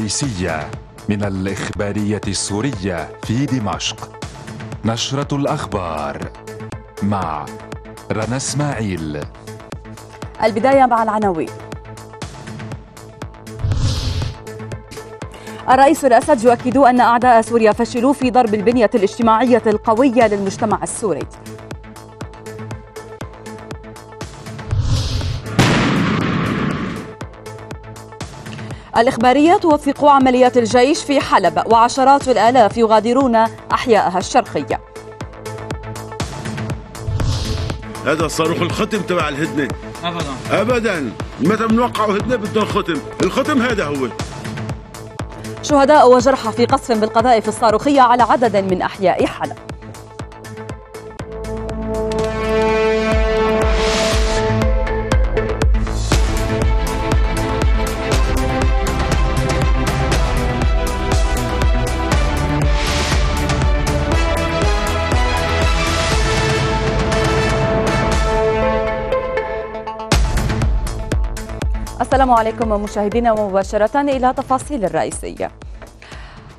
الرئيسية من الإخبارية السورية في دمشق. نشرة الأخبار مع رنا إسماعيل. البداية مع العناوين. الرئيس الأسد يؤكد أن أعداء سوريا فشلوا في ضرب البنية الاجتماعية القوية للمجتمع السوري. الإخبارية توثق عمليات الجيش في حلب وعشرات الآلاف يغادرون أحياءها الشرقية هذا الصاروخ الختم تبع الهدنة. ابدا. ابدا متى بنوقعوا هدنة بدهم ختم الختم هذا هو. شهداء وجرحى في قصف بالقذائف الصاروخية على عدد من أحياء حلب. السلام عليكم مشاهدينا ومباشرة إلى تفاصيل الرئيسية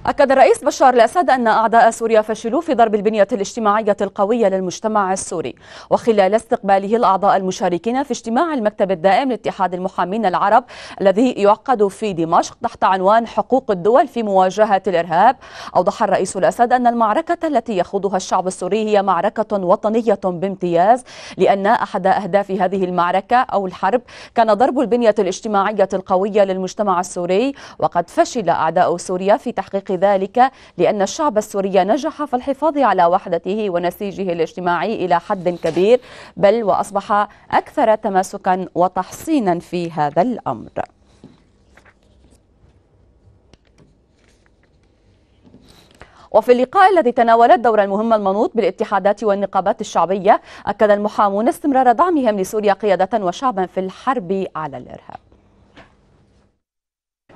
أكد الرئيس بشار الأسد أن أعداء سوريا فشلوا في ضرب البنية الاجتماعية القوية للمجتمع السوري. وخلال استقباله الأعضاء المشاركين في اجتماع المكتب الدائم لاتحاد المحامين العرب الذي يعقد في دمشق تحت عنوان حقوق الدول في مواجهة الإرهاب أوضح الرئيس الأسد أن المعركة التي يخوضها الشعب السوري هي معركة وطنية بامتياز لأن أحد أهداف هذه المعركة أو الحرب كان ضرب البنية الاجتماعية القوية للمجتمع السوري وقد فشل أعداء سوريا في تحقيق ذلك لأن الشعب السوري نجح في الحفاظ على وحدته ونسيجه الاجتماعي إلى حد كبير بل وأصبح أكثر تماسكا وتحصينا في هذا الأمر. وفي اللقاء الذي تناول الدور المهم المنوط بالاتحادات والنقابات الشعبية أكد المحامون استمرار دعمهم لسوريا قيادة وشعبا في الحرب على الإرهاب.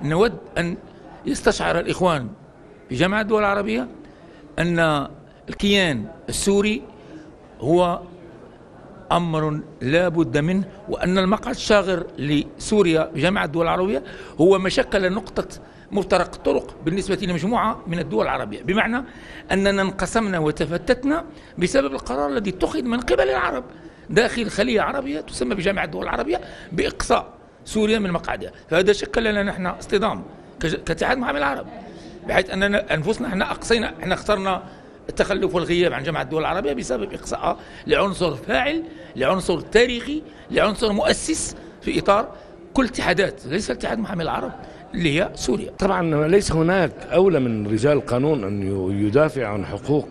نود أن يستشعر الإخوان في جامعة الدول العربية أن الكيان السوري هو أمر لا بد منه وأن المقعد الشاغر لسوريا في جامعة الدول العربية هو ما شكل نقطة مفترق الطرق بالنسبة لمجموعة من الدول العربية. بمعنى أننا انقسمنا وتفتتنا بسبب القرار الذي اتخذ من قبل العرب. داخل خلية عربية تسمى بجامعة الدول العربية بإقصاء سوريا من مقعدها. فهذا شكل لنا نحن اصطدام كاتحاد محامي العرب. بحيث أننا أنفسنا إحنا أقصينا إحنا اخترنا التخلف والغياب عن جامعه الدول العربية بسبب اقصائها لعنصر فاعل لعنصر تاريخي لعنصر مؤسس في إطار كل اتحادات ليس اتحاد محامي العرب اللي هي سوريا. طبعا ليس هناك أولى من رجال القانون أن يدافع عن حقوق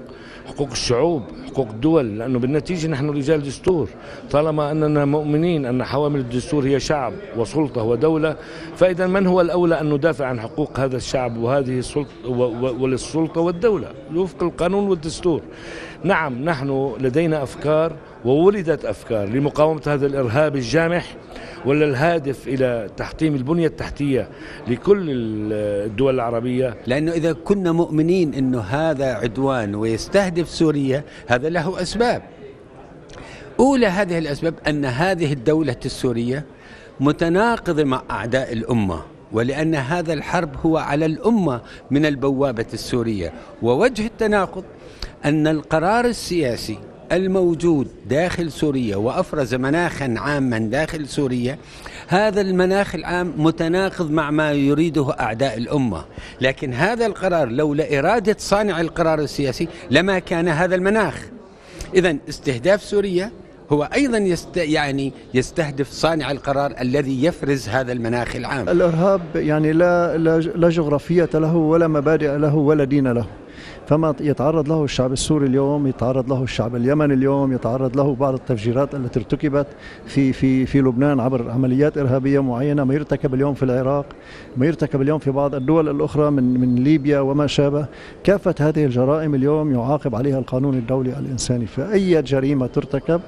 حقوق الشعوب حقوق الدول لأنه بالنتيجة نحن رجال دستور. طالما أننا مؤمنين أن حوامل الدستور هي شعب وسلطة ودولة فإذا من هو الأولى أن ندافع عن حقوق هذا الشعب وهذه السلطة وللسلطة والدولة؟ وفق القانون والدستور. نعم نحن لدينا أفكار وولدت أفكار لمقاومة هذا الإرهاب الجامح ولا الهادف إلى تحطيم البنية التحتية لكل الدول العربية. لأنه إذا كنا مؤمنين أنه هذا عدوان ويستهدف سوريا هذا له أسباب. أولى هذه الأسباب أن هذه الدولة السورية متناقضة مع أعداء الأمة ولأن هذا الحرب هو على الأمة من البوابة السورية. ووجه التناقض أن القرار السياسي الموجود داخل سوريا وأفرز مناخا عاما داخل سوريا هذا المناخ العام متناقض مع ما يريده أعداء الأمة. لكن هذا القرار لولا اراده صانع القرار السياسي لما كان هذا المناخ. اذا استهداف سوريا هو أيضا يست يعني يستهدف صانع القرار الذي يفرز هذا المناخ العام. الإرهاب يعني لا لا جغرافية له ولا مبادئ له ولا دين له. فما يتعرض له الشعب السوري اليوم يتعرض له الشعب اليمني اليوم يتعرض له بعض التفجيرات التي ارتكبت في في في لبنان عبر عمليات إرهابية معينة. ما يرتكب اليوم في العراق ما يرتكب اليوم في بعض الدول الأخرى من من ليبيا وما شابه. كافة هذه الجرائم اليوم يعاقب عليها القانون الدولي الإنساني. فأي جريمة ترتكب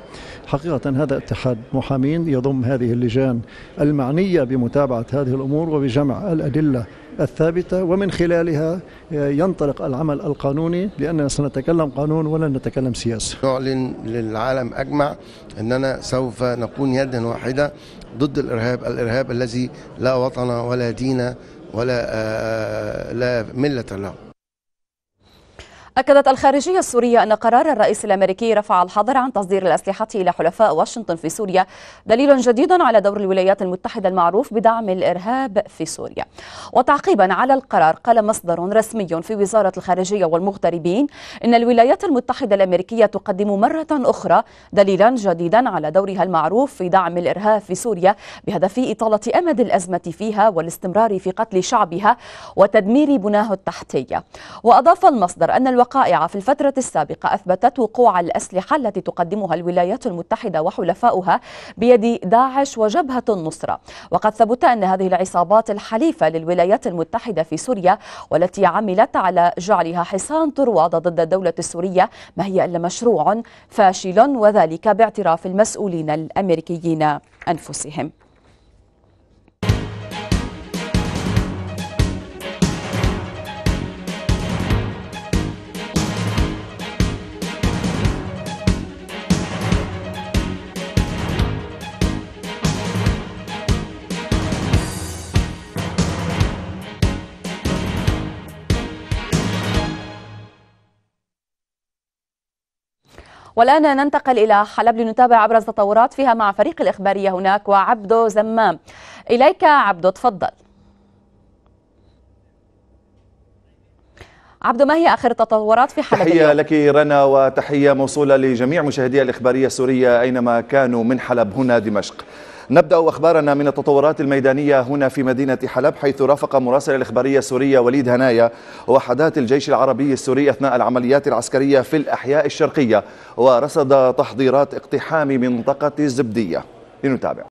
حقيقة هذا اتحاد محامين يضم هذه اللجان المعنية بمتابعة هذه الأمور وبجمع الأدلة الثابتة ومن خلالها ينطلق العمل القانوني لأننا سنتكلم قانون ولن نتكلم سياسة. نعلن للعالم أجمع أننا سوف نكون يدا واحدة ضد الإرهاب الإرهاب الذي لا وطن ولا دين ولا آه، لا ملة له. أكدت الخارجية السورية أن قرار الرئيس الأمريكي رفع الحظر عن تصدير الأسلحة إلى حلفاء واشنطن في سوريا دليل جديد على دور الولايات المتحدة المعروف بدعم الإرهاب في سوريا. وتعقيبا على القرار قال مصدر رسمي في وزارة الخارجية والمغتربين إن الولايات المتحدة الأمريكية تقدم مرة أخرى دليلا جديدا على دورها المعروف في دعم الإرهاب في سوريا بهدف إطالة أمد الأزمة فيها والاستمرار في قتل شعبها وتدمير بناه التحتية. وأضاف المصدر أن الوقت وقائع في الفترة السابقة أثبتت وقوع الأسلحة التي تقدمها الولايات المتحدة وحلفاؤها بيد داعش وجبهة النصرة. وقد ثبت أن هذه العصابات الحليفة للولايات المتحدة في سوريا والتي عملت على جعلها حصان طروادة ضد الدولة السورية ما هي إلا مشروع فاشل وذلك باعتراف المسؤولين الأمريكيين أنفسهم. والآن ننتقل إلى حلب لنتابع أبرز التطورات فيها مع فريق الإخبارية هناك وعبدو زمام. إليك عبدو تفضل. عبدو ما هي آخر التطورات في حلب تحية اليوم؟ لك رنا وتحية موصولة لجميع مشاهدي الإخبارية السورية أينما كانوا من حلب هنا دمشق. نبدأ أخبارنا من التطورات الميدانية هنا في مدينة حلب حيث رافق مراسل الإخبارية السورية وليد هنايا وحدات الجيش العربي السوري أثناء العمليات العسكرية في الأحياء الشرقية ورصد تحضيرات اقتحام منطقة الزبدية. لنتابع.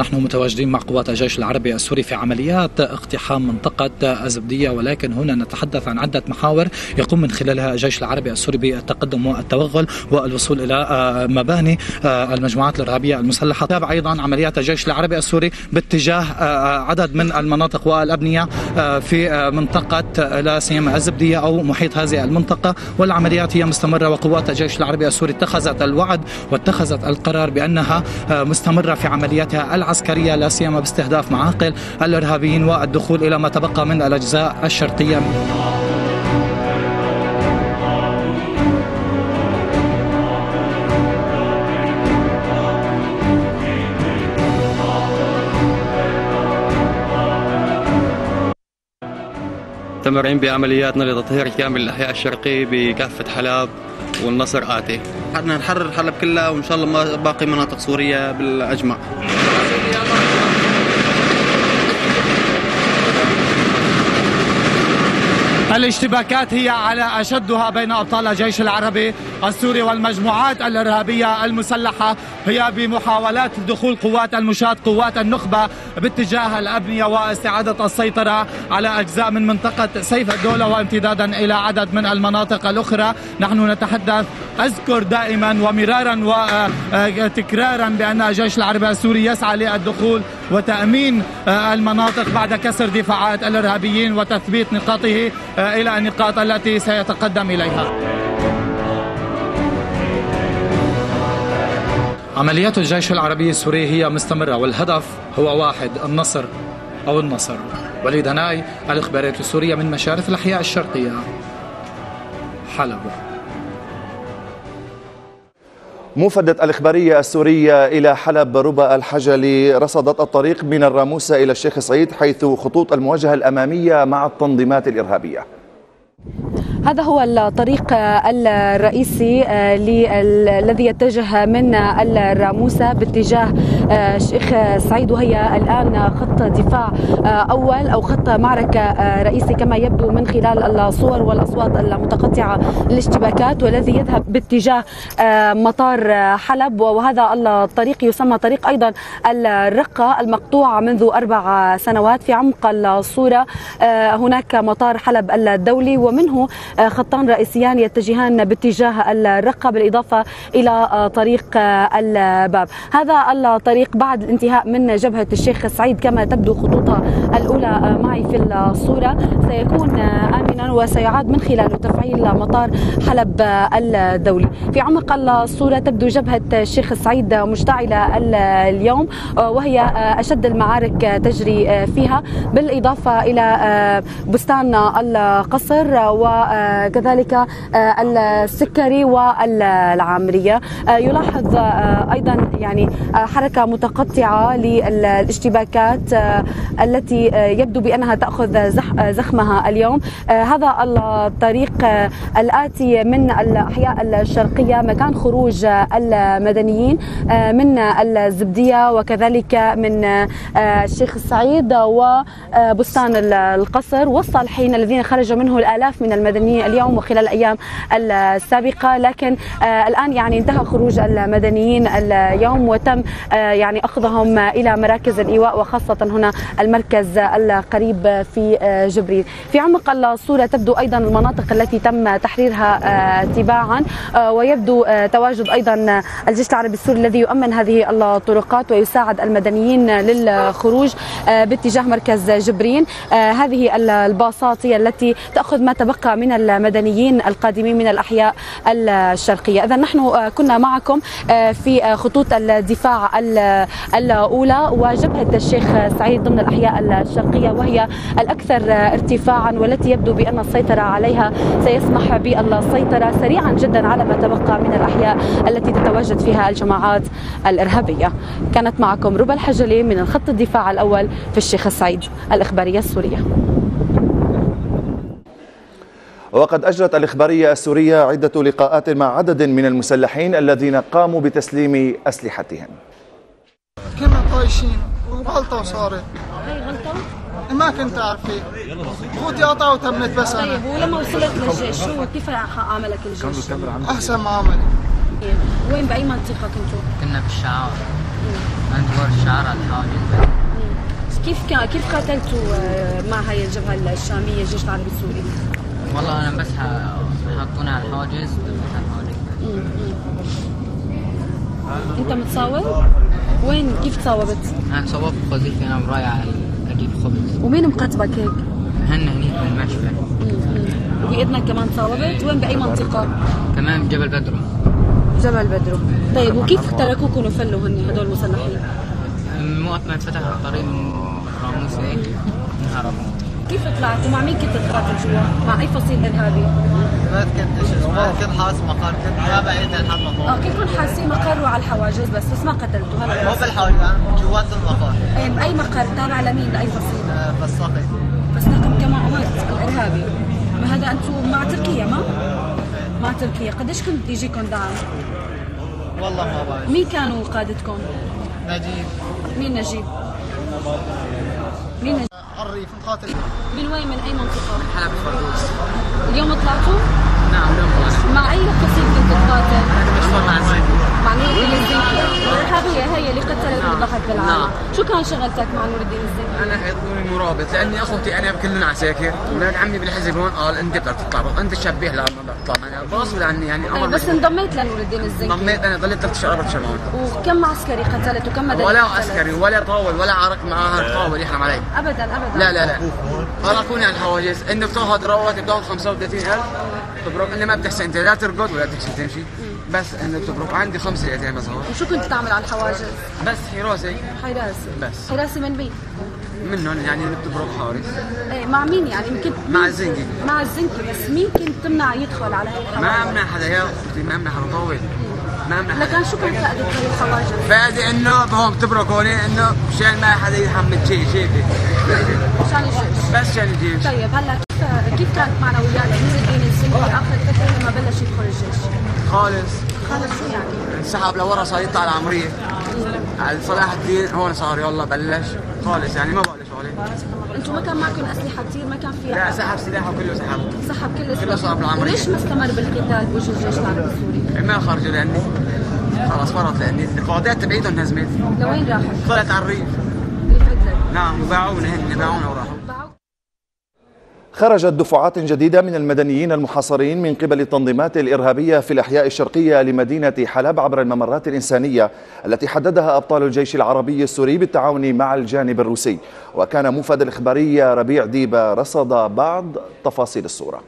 نحن متواجدين مع قوات الجيش العربي السوري في عمليات اقتحام منطقة الزبدية ولكن هنا نتحدث عن عدة محاور يقوم من خلالها الجيش العربي السوري بالتقدم والتوغل والوصول إلى آه، مباني آه، المجموعات الإرهابية المسلحة. تابع أيضا عمليات الجيش العربي السوري باتجاه آه، عدد من المناطق والأبنية في منطقة لا سيما الزبدية أو محيط هذه المنطقة. والعمليات هي مستمرة وقوات الجيش العربي السوري اتخذت الوعد واتخذت القرار بأنها مستمرة في عملياتها العسكرية لا سيما باستهداف معاقل الإرهابيين والدخول إلى ما تبقى من الأجزاء الشرقية. مستمرين بعملياتنا لتطهير كامل الأحياء الشرقي بكافة حلب والنصر آتي. حدنا نحرر حلب كلها وإن شاء الله باقي مناطق سوريا بالأجمع. الاشتباكات هي على أشدها بين أبطال الجيش العربي السوري والمجموعات الإرهابية المسلحة. هي بمحاولات دخول قوات المشاة قوات النخبة باتجاه الأبنية واستعادة السيطرة على أجزاء من منطقة سيف الدولة وامتدادا إلى عدد من المناطق الأخرى. نحن نتحدث أذكر دائما ومرارا وتكرارا بأن الجيش العربي السوري يسعى للدخول وتأمين المناطق بعد كسر دفاعات الإرهابيين وتثبيت نقاطه إلى النقاط التي سيتقدم إليها. عمليات الجيش العربي السوري هي مستمرة والهدف هو واحد النصر أو النصر. وليد هناي الإخبارات السورية من مشارف الأحياء الشرقية. حلب. مفدة الإخبارية السورية إلى حلب ربا الحجلي رصدت الطريق من الراموسة إلى الشيخ سعيد حيث خطوط المواجهة الأمامية مع التنظيمات الإرهابية. هذا هو الطريق الرئيسي آه، الذي يتجه من الراموسة باتجاه آه، شيخ سعيد وهي الآن خط دفاع آه، أول أو خط معركة رئيسي كما يبدو من خلال الصور والأصوات المتقطعة للاشتباكات والذي يذهب باتجاه مطار حلب وهذا الطريق يسمى طريق أيضا الرقة المقطوع منذ أربع سنوات في عمق الصورة. هناك مطار حلب الدولي ومنه خطان رئيسيان يتجهان باتجاه الرقة بالإضافة إلى طريق الباب. هذا الطريق بعد الانتهاء من جبهة الشيخ سعيد كما تبدو خطوطها الأولى معي في الصورة. سيكون آمنا وسيعاد من خلاله تفعيل مطار حلب الدولي. في عمق الصورة تبدو جبهة الشيخ سعيد مشتعلة اليوم وهي أشد المعارك تجري فيها. بالإضافة إلى بستان القصر وكذلك السكري والعامرية. يلاحظ أيضا يعني حركة متقطعة للاشتباكات التي يبدو بأنها تأخذ زخمها اليوم. هذا الطريق الآتي من الأحياء الشرقية مكان خروج المدنيين من الزبدية وكذلك من الشيخ السعيد وبستان القصر. والصالحين الذين خرج منه الآلاف من المدنيين. اليوم وخلال الأيام السابقة لكن الآن يعني انتهى خروج المدنيين اليوم وتم يعني أخذهم إلى مراكز الإيواء وخاصة هنا المركز القريب في جبريل. في عمق الصورة تبدو أيضا المناطق التي تم تحريرها تباعا ويبدو تواجد أيضا الجيش العربي السوري الذي يؤمن هذه الطرقات ويساعد المدنيين للخروج باتجاه مركز جبرين هذه الباصات هي التي تأخذ ما تبقى من المدنيين القادمين من الأحياء الشرقية. إذا نحن كنا معكم في خطوط الدفاع الأولى وجبهة الشيخ سعيد ضمن الأحياء الشرقية وهي الأكثر ارتفاعا والتي يبدو بأن السيطرة عليها سيسمح بالسيطرة سريعا جدا على ما تبقى من الأحياء التي تتواجد فيها الجماعات الإرهابية. كانت معكم ربى الحجلي من الخط الدفاع الأول في الشيخ السعيد الإخبارية السورية. وقد أجرت الإخبارية السورية عدة لقاءات مع عدد من المسلحين الذين قاموا بتسليم أسلحتهم كنا طايشين وغلطة وصارت؟ ما كنت أعرفي خوتي قطع وتمت بس أنا طيب ولما وصلت للجيش شو كيف عاملك الجيش؟ أحسن معاملة إيه. وين بأي منطقة كنتوا؟ كنا في الشعار عند دور الشعار على الحاجز كيف كان كيف قاتلتوا مع هاي الجبهة الشامية الجيش العربي السوري؟ والله أنا بس حطونا على الحاجز أنت متصاوب؟ وين كيف تصاوبت؟ أنا تصوبت بوظيفة أنا ورايح على أجيب خبز ومين مقاتبك هيك؟ هن هنيك بالمشفى وبإذنك كمان تصاوبت؟ وين بأي منطقة؟ كمان بجبل بدرو جبل بدرو طيب وكيف تركوكم وفلوا هن هدول المسلحين؟ وقت ما انفتح الطريق من راموس هيك انهربوا كيف طلعتوا مع مين كنت تقاتل جوا؟ مع أي فصيل ارهابي؟ ما كنت ما كنت حاس مقر كنت ما بعيد عن مقر آه كنتوا حاسين مقر وعلى الحواجز بس بس ما قتلتوا هلا مو بالحواجز جوات المقر اي أي مقر تابع لمين لأي فصيل؟ آه فالساقي بس لكم كما قلت الارهابي ما هذا أنتم مع تركيا ما؟ مع تركيا قديش كنت يجيكم دعم؟ والله ما بعرف مين كانوا قادتكم؟ نجيب مين نجيب؟ نجيب؟ الريف نقاتل من وين من أي منطقة؟ من حلب فردوس اليوم طلعتوا؟ نعم اليوم طلعنا مع أي فصيل مشوار مع نور الدين الزنكي الارهابية هي اللي قتلت نعم. وضحت بالعالم نعم. شو كان شغلتك مع نور الدين الزنكي؟ أنا حيطوني مرابط لاني اخوتي انا كلنا عساكر ولاد عمي بالحزب هون قال انت بدك تطلع انت شبيه لا ما بدك تطلع معنا غصب عني يعني طيب أمر بس انضميت لنور الدين الزنكي ضميت أنا ضليت ثلاث شهور شهور وكم عسكري قتلت وكم مدني ولا؟ عسكري ولا طاول ولا عرق معاه طاول يحرم علي ابدا ابدا لا لا لا تركوني على الحواجز. إنه بتاخذ رواتب بتاخذ 35000 تبرك. إنه ما بتحسن انت لا ترقد ولا بتحسن تمشي بس إنه بتبرك. عندي خمس أيام مثلا وشو كنت تعمل على الحواجز؟ بس حراسه حراسي بس. حراسي من مين؟ منهم يعني بتبرك حارس إيه مع مين يعني؟ كنت مع الزنكي مع الزنكي بس مين كنت تمنع يدخل على هاي الحواجز؟ ما أمنع حدا يا أختي ما أمنع حدا طاول ما لكن شو كان فائدة هاي الحواجز؟ فادي إنه هون بتبرك هون إنه مشان ما حدا يحمل شيء شيء مشان الجيش بس عشان الجيش طيب هلا كيف كيف كانت معنوياته نور الدين الزنكي آخر فترة لما بلش يدخل الجيش؟ خالص؟ انسحب لورا صار يطلع العمريه على صلاح الدين هون صار يلا بلش. خالص يعني ما بقلش عليه. أنتم ما كان معكم أسلحة كثير ما كان في لا سحب سلاحه كله سحب. سحب كل كله صار بالعمريه وليش ما استمر بالقتال بوجه الجيش العربي السوري؟ ما خرجوا لأني. خلص فرط لأني. القاضيات تبعيدهم هزمت لوين راحت؟ طلعت على الريف. نعم وباعونا هن باعونا وراحوا. خرجت دفعات جديدة من المدنيين المحاصرين من قبل التنظيمات الإرهابية في الأحياء الشرقية لمدينة حلب عبر الممرات الإنسانية التي حددها أبطال الجيش العربي السوري بالتعاون مع الجانب الروسي. وكان موفد الإخبارية ربيع ديبة رصد بعض تفاصيل الصورة.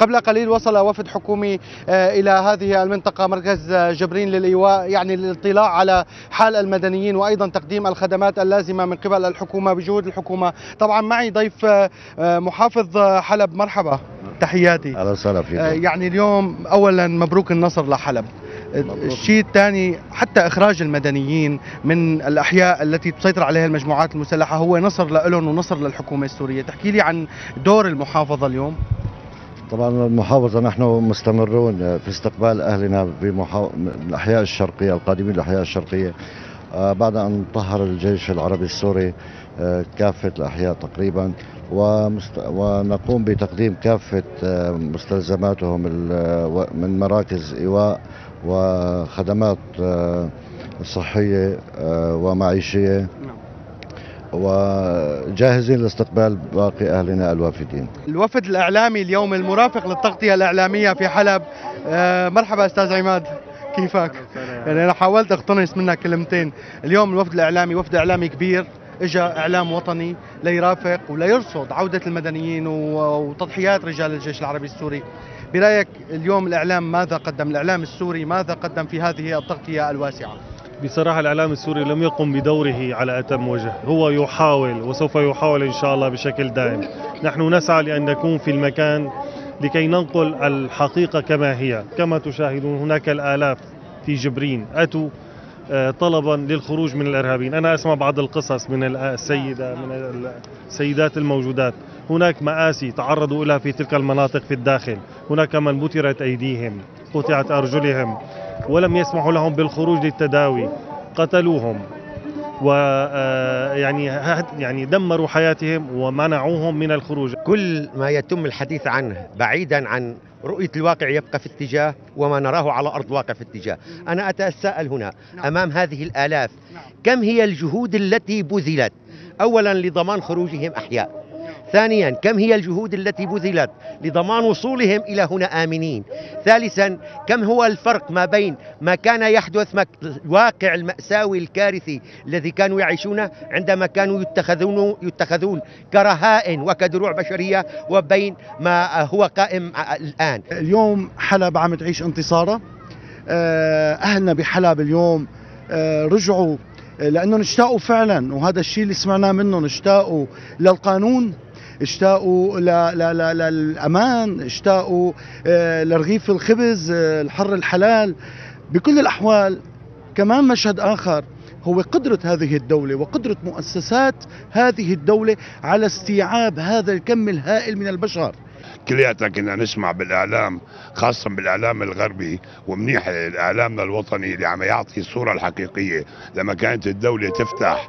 قبل قليل وصل وفد حكومي آه، إلى هذه المنطقة مركز آه، جبرين للإيواء يعني للاطلاع على حال المدنيين وأيضا تقديم الخدمات اللازمة من قبل الحكومة بجهود الحكومة. طبعا معي ضيف آه، محافظ حلب. مرحبا. تحياتي. أهلا وسهلا فيك. يعني اليوم أولا مبروك النصر لحلب. الشيء الثاني حتى إخراج المدنيين من الأحياء التي تسيطر عليها المجموعات المسلحة هو نصر لهم ونصر للحكومة السورية، تحكي لي عن دور المحافظة اليوم؟ طبعا المحافظة نحن مستمرون في استقبال أهلنا بالأحياء الشرقية القادمين للأحياء الشرقية آه، بعد أن طهر الجيش العربي السوري آه، كافة الأحياء تقريبا ونقوم بتقديم كافة آه، مستلزماتهم من مراكز إيواء وخدمات صحية ومعيشية نعم. وجاهزين لاستقبال باقي أهلنا الوافدين. الوفد الإعلامي اليوم المرافق للتغطية الإعلامية في حلب. آه، مرحبا أستاذ عماد كيفك؟ يعني أنا حاولت أقتنص منك كلمتين. اليوم الوفد الإعلامي وفد إعلامي كبير اجى إعلام وطني ليرافق وليرصد عودة المدنيين وتضحيات رجال الجيش العربي السوري. برأيك اليوم الإعلام ماذا قدم؟ الإعلام السوري ماذا قدم في هذه التغطية الواسعة؟ بصراحة الإعلام السوري لم يقم بدوره على أتم وجه. هو يحاول وسوف يحاول إن شاء الله بشكل دائم. نحن نسعى لأن نكون في المكان لكي ننقل الحقيقة كما هي. كما تشاهدون هناك الآلاف في جبرين أتوا آه، طلبا للخروج من الإرهابيين، أنا أسمع بعض القصص من السيدة من السيدات الموجودات، هناك مآسي تعرضوا لها في تلك المناطق في الداخل، هناك من بترت أيديهم، قطعت أرجلهم، ولم يسمحوا لهم بالخروج للتداوي. قتلوهم. ويعني آه، يعني دمروا حياتهم ومنعوهم من الخروج. كل ما يتم الحديث عنه بعيدا عن رؤية الواقع يبقى في اتجاه وما نراه على أرض الواقع في اتجاه. أنا أتساءل هنا أمام هذه الآلاف. كم هي الجهود التي بذلت؟ أولا لضمان خروجهم أحياء. ثانيا كم هي الجهود التي بذلت لضمان وصولهم إلى هنا آمنين؟ ثالثا كم هو الفرق ما بين ما كان يحدث الواقع المأساوي الكارثي الذي كانوا يعيشونه عندما كانوا يتخذون يتخذون كرهائن وكدروع بشرية وبين ما هو قائم الآن؟ اليوم حلب عم تعيش انتصارها آه، أهلنا بحلب اليوم آه، رجعوا لأنه اشتاقوا فعلا وهذا الشيء اللي سمعناه منهم اشتاقوا للقانون اشتاقوا للأمان اشتاقوا آه، لرغيف الخبز آه، الحر الحلال. بكل الأحوال كمان مشهد آخر هو قدرة هذه الدولة وقدرة مؤسسات هذه الدولة على استيعاب هذا الكم الهائل من البشر. كلياتنا كنا نسمع بالاعلام خاصه بالاعلام الغربي ومنيح اعلامنا الوطني اللي عم يعطي الصورة الحقيقية. لما كانت الدولة تفتح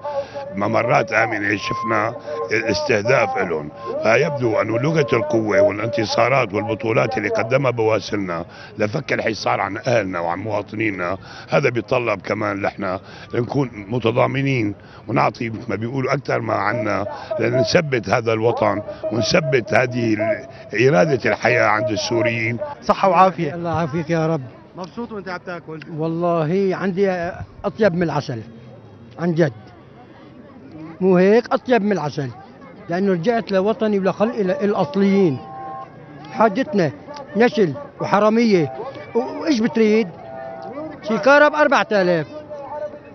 ممرات آمنة شفنا الاستهداف لهم فيبدو انه لغة القوة والانتصارات والبطولات اللي قدمها بواسلنا لفك الحصار عن أهلنا وعن مواطنينا. هذا بيتطلب كمان نحن نكون متضامنين ونعطي مثل ما بيقولوا أكثر ما عنا لنثبت هذا الوطن ونثبت هذه إرادة الحياة عند السوريين. صحة وعافية. الله يعافيك يا رب. مبسوط وأنت عم تأكل؟ والله عندي أطيب من العسل عن جد. مو هيك؟ أطيب من العسل لأنه رجعت لوطني ولخلق الأصليين. حاجتنا نشل وحرامية. وإيش بتريد؟ شيكارة ب 4000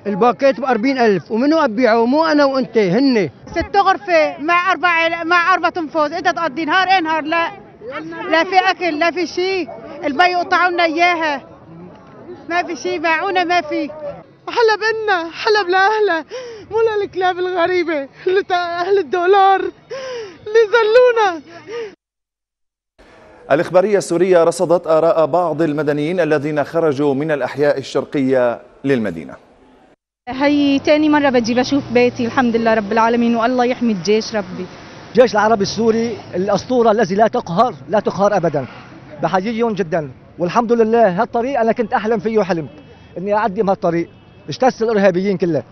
الباكيت ب 40000 ومنو أبيعه؟ مو أنا وأنت هن ست غرفة مع أربع مع أربع تنفوذ أنت تقضي نهار إيه؟ نهار لا. لا في أكل لا في شيء. المي يقطعوا لنا إياها. ما في شيء معونة ما في. حلب إلنا حلب لأهلها مو للكلاب الغريبة اللي أهل الدولار. اللي زلونا الإخبارية السورية رصدت آراء بعض المدنيين الذين خرجوا من الأحياء الشرقية للمدينة. هي تاني مرة بجي بشوف بيتي الحمد لله رب العالمين والله يحمي الجيش ربي. الجيش العربي السوري الأسطورة الذي لا تقهر لا تقهر أبدا. بحييهم جدا. والحمد لله هالطريق أنا كنت أحلم فيه وحلمت إني أعدي بهالطريق اجتث الإرهابيين كلها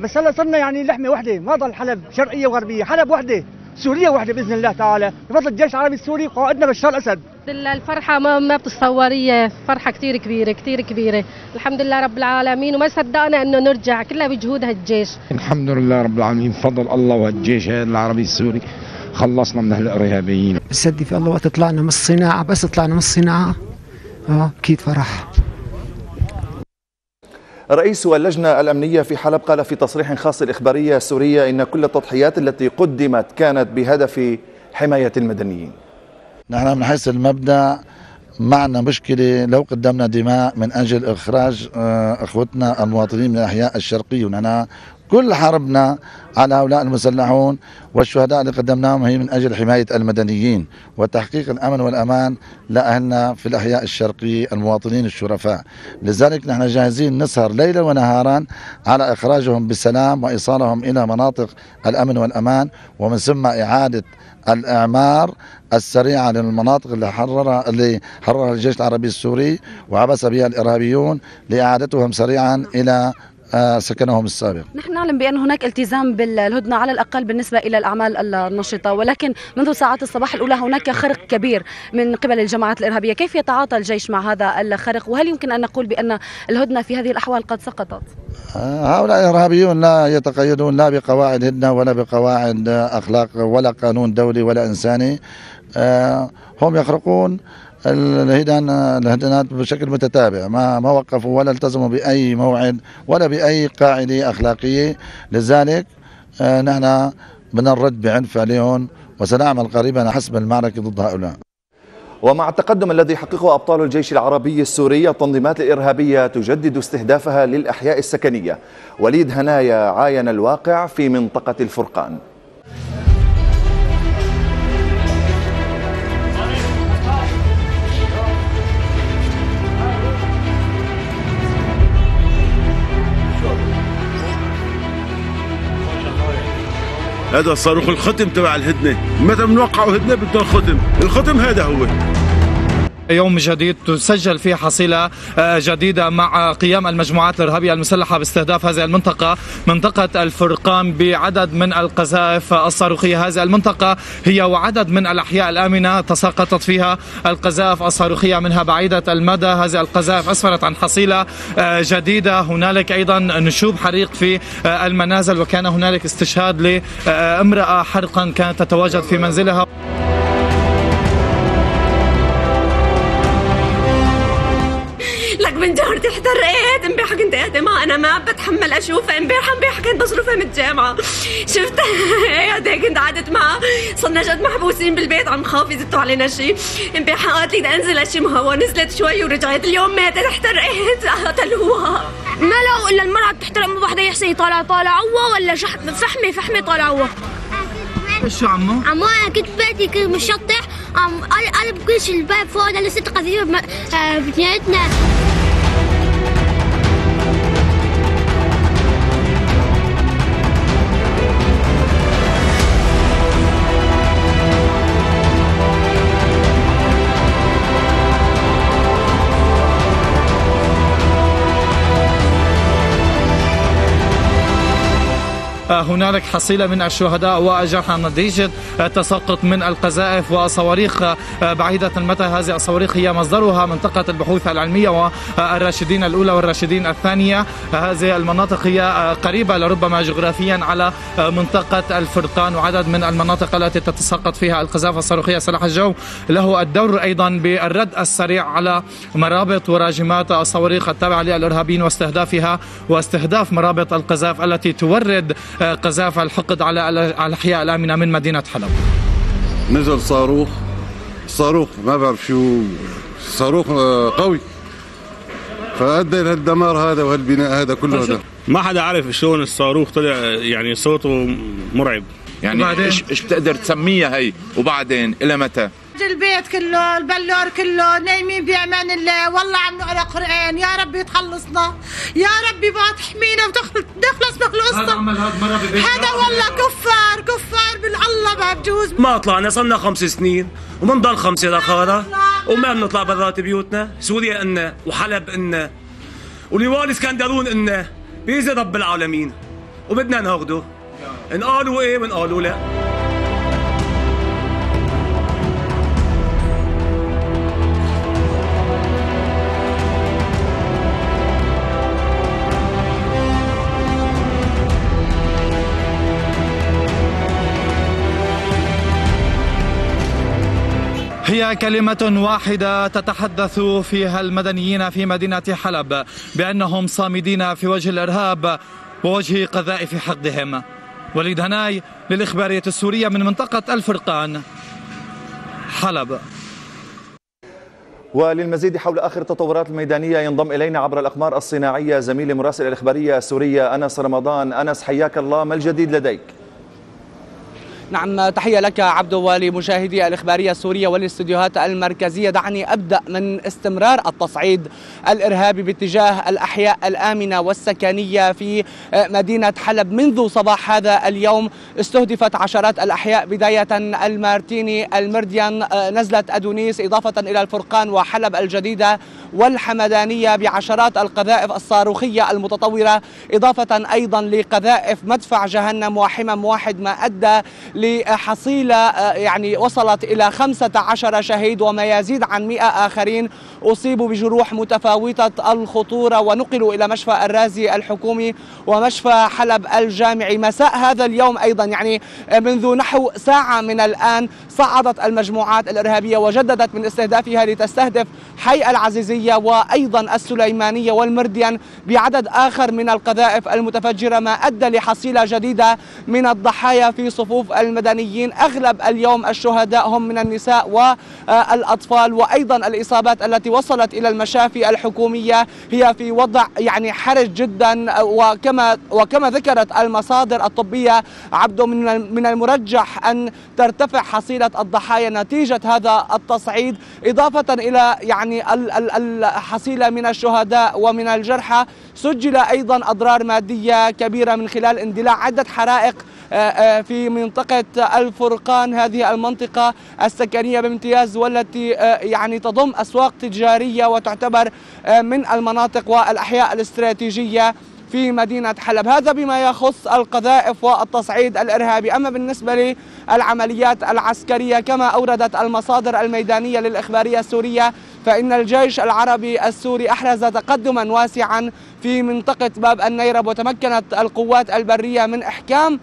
بس هلا صرنا يعني لحمة وحدة ما ضل حلب شرقية وغربية حلب وحدة. سوريا واحدة بإذن الله تعالى. بفضل الجيش العربي السوري قائدنا بشار الأسد. الفرحة ما ما بتتصورية فرحة كتير كبيرة كتير كبيرة. الحمد لله رب العالمين. وما صدقنا إنه نرجع كلها بجهود هالجيش. الحمد لله رب العالمين. بفضل الله والجيش العربي السوري. خلصنا من الإرهابيين. بصدق في الله وقت طلعنا من الصناعة بس طلعنا من الصناعة. آه أكيد فرح. رئيس اللجنة الأمنية في حلب قال في تصريح خاص الإخبارية السورية إن كل التضحيات التي قدمت كانت بهدف حماية المدنيين. نحن من حيث المبدأ معنا مشكلة لو قدمنا دماء من أجل إخراج آه، أخوتنا المواطنين من الأحياء الشرقية ونحن كل حربنا على هؤلاء المسلحون والشهداء اللي قدمناهم هي من أجل حماية المدنيين وتحقيق الأمن والأمان لأهلنا في الأحياء الشرقية المواطنين الشرفاء. لذلك نحن جاهزين نسهر ليلا ونهارا على إخراجهم بسلام وإيصالهم إلى مناطق الأمن والأمان ومن ثم إعادة الإعمار السريعة للمناطق اللي حررها اللي حررها الجيش العربي السوري وعبث بها الإرهابيون لإعادتهم سريعا إلى سكنهم السابق. نحن نعلم بأن هناك التزام بالهدنة على الأقل بالنسبة إلى الأعمال النشطة ولكن منذ ساعات الصباح الأولى هناك خرق كبير من قبل الجماعات الإرهابية. كيف يتعاطى الجيش مع هذا الخرق؟ وهل يمكن أن نقول بأن الهدنة في هذه الأحوال قد سقطت؟ آه، هؤلاء الإرهابيون لا يتقيدون لا بقواعد هدنة ولا بقواعد أخلاق ولا قانون دولي ولا إنساني. آه، هم يخرقون. الهدنات بشكل متتابع. ما ما وقفوا ولا التزموا بأي موعد ولا بأي قاعدة أخلاقية. لذلك آه، نحن بدنا نرد بعنف عليهم وسنعمل قريبا حسب المعركة ضد هؤلاء. ومع التقدم الذي حققه أبطال الجيش العربي السوري التنظيمات الإرهابية تجدد استهدافها للأحياء السكنية. وليد هنايا عاين الواقع في منطقة الفرقان. هذا الصاروخ الختم تبع الهدنة. متى بنوقعوا هدنة بدنا الختم الختم هذا هو. يوم جديد تسجل فيه حصيلة آه، جديدة مع قيام المجموعات الإرهابية المسلحة باستهداف هذه المنطقة. منطقة الفرقان بعدد من القذائف الصاروخية. هذه المنطقة هي وعدد من الأحياء الآمنة تساقطت فيها القذائف الصاروخية منها بعيدة المدى. هذه القذائف أسفرت عن حصيلة آه، جديدة. هنالك أيضا نشوب حريق في آه، المنازل وكان هنالك استشهاد لامرأة حرقا كانت تتواجد في منزلها. جارتي احترقت امبارح كنت قاعدة معها أنا ما بتحمل اشوفها امبارح امبارح كنت بصرفها من الجامعة. شفتها هيك كنت قعدت معها صرنا جد محبوسين بالبيت. عم خاف يزتوا علينا شيء امبارح قالت لي بدي انزل اشم هوا نزلت شوي ورجعت اليوم ماتت. احترقت قتلوها ما لو إلا المرأة بتحترق مو وحدة يحسن يطالع طالعوها ولا. فحمة فحمة طالعوها إيش عمو؟ عمو أنا كنت بيتي كنت مشطح. عم قلب كل شيء الباب فوق. أنا لسه قذيفة بنيتنا. هنالك حصيلة من الشهداء والجرحى نتيجة تساقط من القذائف وصواريخ بعيدة المدى هذه الصواريخ هي مصدرها؟ منطقة البحوث العلمية والراشدين الأولى والراشدين الثانية. هذه المناطق هي قريبة لربما جغرافيا على منطقة الفرقان وعدد من المناطق التي تتساقط فيها القذائف الصاروخية. سلاح الجو له الدور أيضا بالرد السريع على مرابط وراجمات الصواريخ التابعة للإرهابيين واستهدافها واستهداف مرابط القذائف التي تورد قذائف الحقد على الأحياء الآمنة من مدينة حلب. نزل صاروخ. صاروخ ما بعرف شو صاروخ آه، قوي. فأدى الدمار هذا وهالبناء هذا كله هذا. ما حدا عارف شلون الصاروخ طلع يعني صوته مرعب. يعني إيش إيش بتقدر تسميها هي؟ وبعدين إلى متى؟ البيت كله البلور كله نايمين بأمان الله. والله عم نقرأ قرآن. يا ربي تخلصنا. يا ربي بقى تحمينا وتخلص من القصة. هذا عمل هذا مرة ببيت هذا والله كفار كفار بالله ما بجوز. ما طلعنا صرنا خمس سنين. ومنضل خمسة دخارة وما بنطلع برات بيوتنا. سوريا إنا وحلب إنا ولوال اسكندرون إنا. بإذن رب العالمين. وبدنا ناخده. إن قالوا إيه وإن قالوا لا. هي كلمة واحدة تتحدث فيها المدنيين في مدينة حلب بأنهم صامدين في وجه الإرهاب ووجه قذائف حقدهم وليد هناي للإخبارية السورية من منطقة الفرقان حلب. وللمزيد حول آخر التطورات الميدانية ينضم إلينا عبر الأقمار الصناعية زميلي مراسل الإخبارية السورية أنس رمضان. أنس حياك الله ما الجديد لديك؟ نعم تحية لك عبدو ولمشاهدي الإخبارية السورية والاستديوهات المركزية. دعني أبدأ من استمرار التصعيد الإرهابي باتجاه الأحياء الآمنة والسكنية في مدينة حلب. منذ صباح هذا اليوم استهدفت عشرات الأحياء بداية المارتيني المرديان نزلة أدونيس إضافة إلى الفرقان وحلب الجديدة والحمدانية بعشرات القذائف الصاروخية المتطورة إضافة أيضا لقذائف مدفع جهنم وحمم واحد ما أدى لحصيلة يعني وصلت إلى 15 شهيد وما يزيد عن 100 آخرين. أصيبوا بجروح متفاوتة الخطورة ونقلوا إلى مشفى الرازي الحكومي ومشفى حلب الجامعي مساء هذا اليوم أيضا يعني منذ نحو ساعة من الآن صعدت المجموعات الإرهابية وجددت من استهدافها لتستهدف حي العزيزية وأيضا السليمانية والمرديان بعدد آخر من القذائف المتفجرة ما أدى لحصيلة جديدة من الضحايا في صفوف المدنيين. أغلب اليوم الشهداء هم من النساء والأطفال وأيضا الإصابات التي وصلت إلى المشافي الحكومية. هي في وضع يعني حرج جدا وكما وكما ذكرت المصادر الطبية عبده من من المرجح أن ترتفع حصيلة الضحايا نتيجة هذا التصعيد إضافة إلى يعني الحصيلة من الشهداء ومن الجرحى. سجل أيضا أضرار مادية كبيرة من خلال اندلاع عدة حرائق في منطقة الفرقان هذه المنطقة السكنية بامتياز والتي يعني تضم أسواق تجارية وتعتبر من المناطق والأحياء الاستراتيجية في مدينة حلب. هذا بما يخص القذائف والتصعيد الإرهابي. أما بالنسبة للعمليات العسكرية كما أوردت المصادر الميدانية للإخبارية السورية فإن الجيش العربي السوري أحرز تقدما واسعا في منطقة باب النيرب وتمكنت القوات البرية من إحكام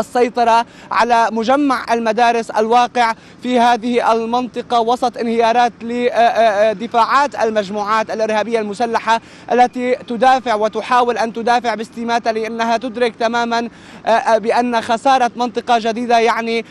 السيطرة على مجمع المدارس الواقع في هذه المنطقة وسط انهيارات لدفاعات المجموعات الإرهابية المسلحة التي تدافع وتحاول أن تدافع باستماتة لأنها تدرك تماما بأن خسارة منطقة جديدة يعني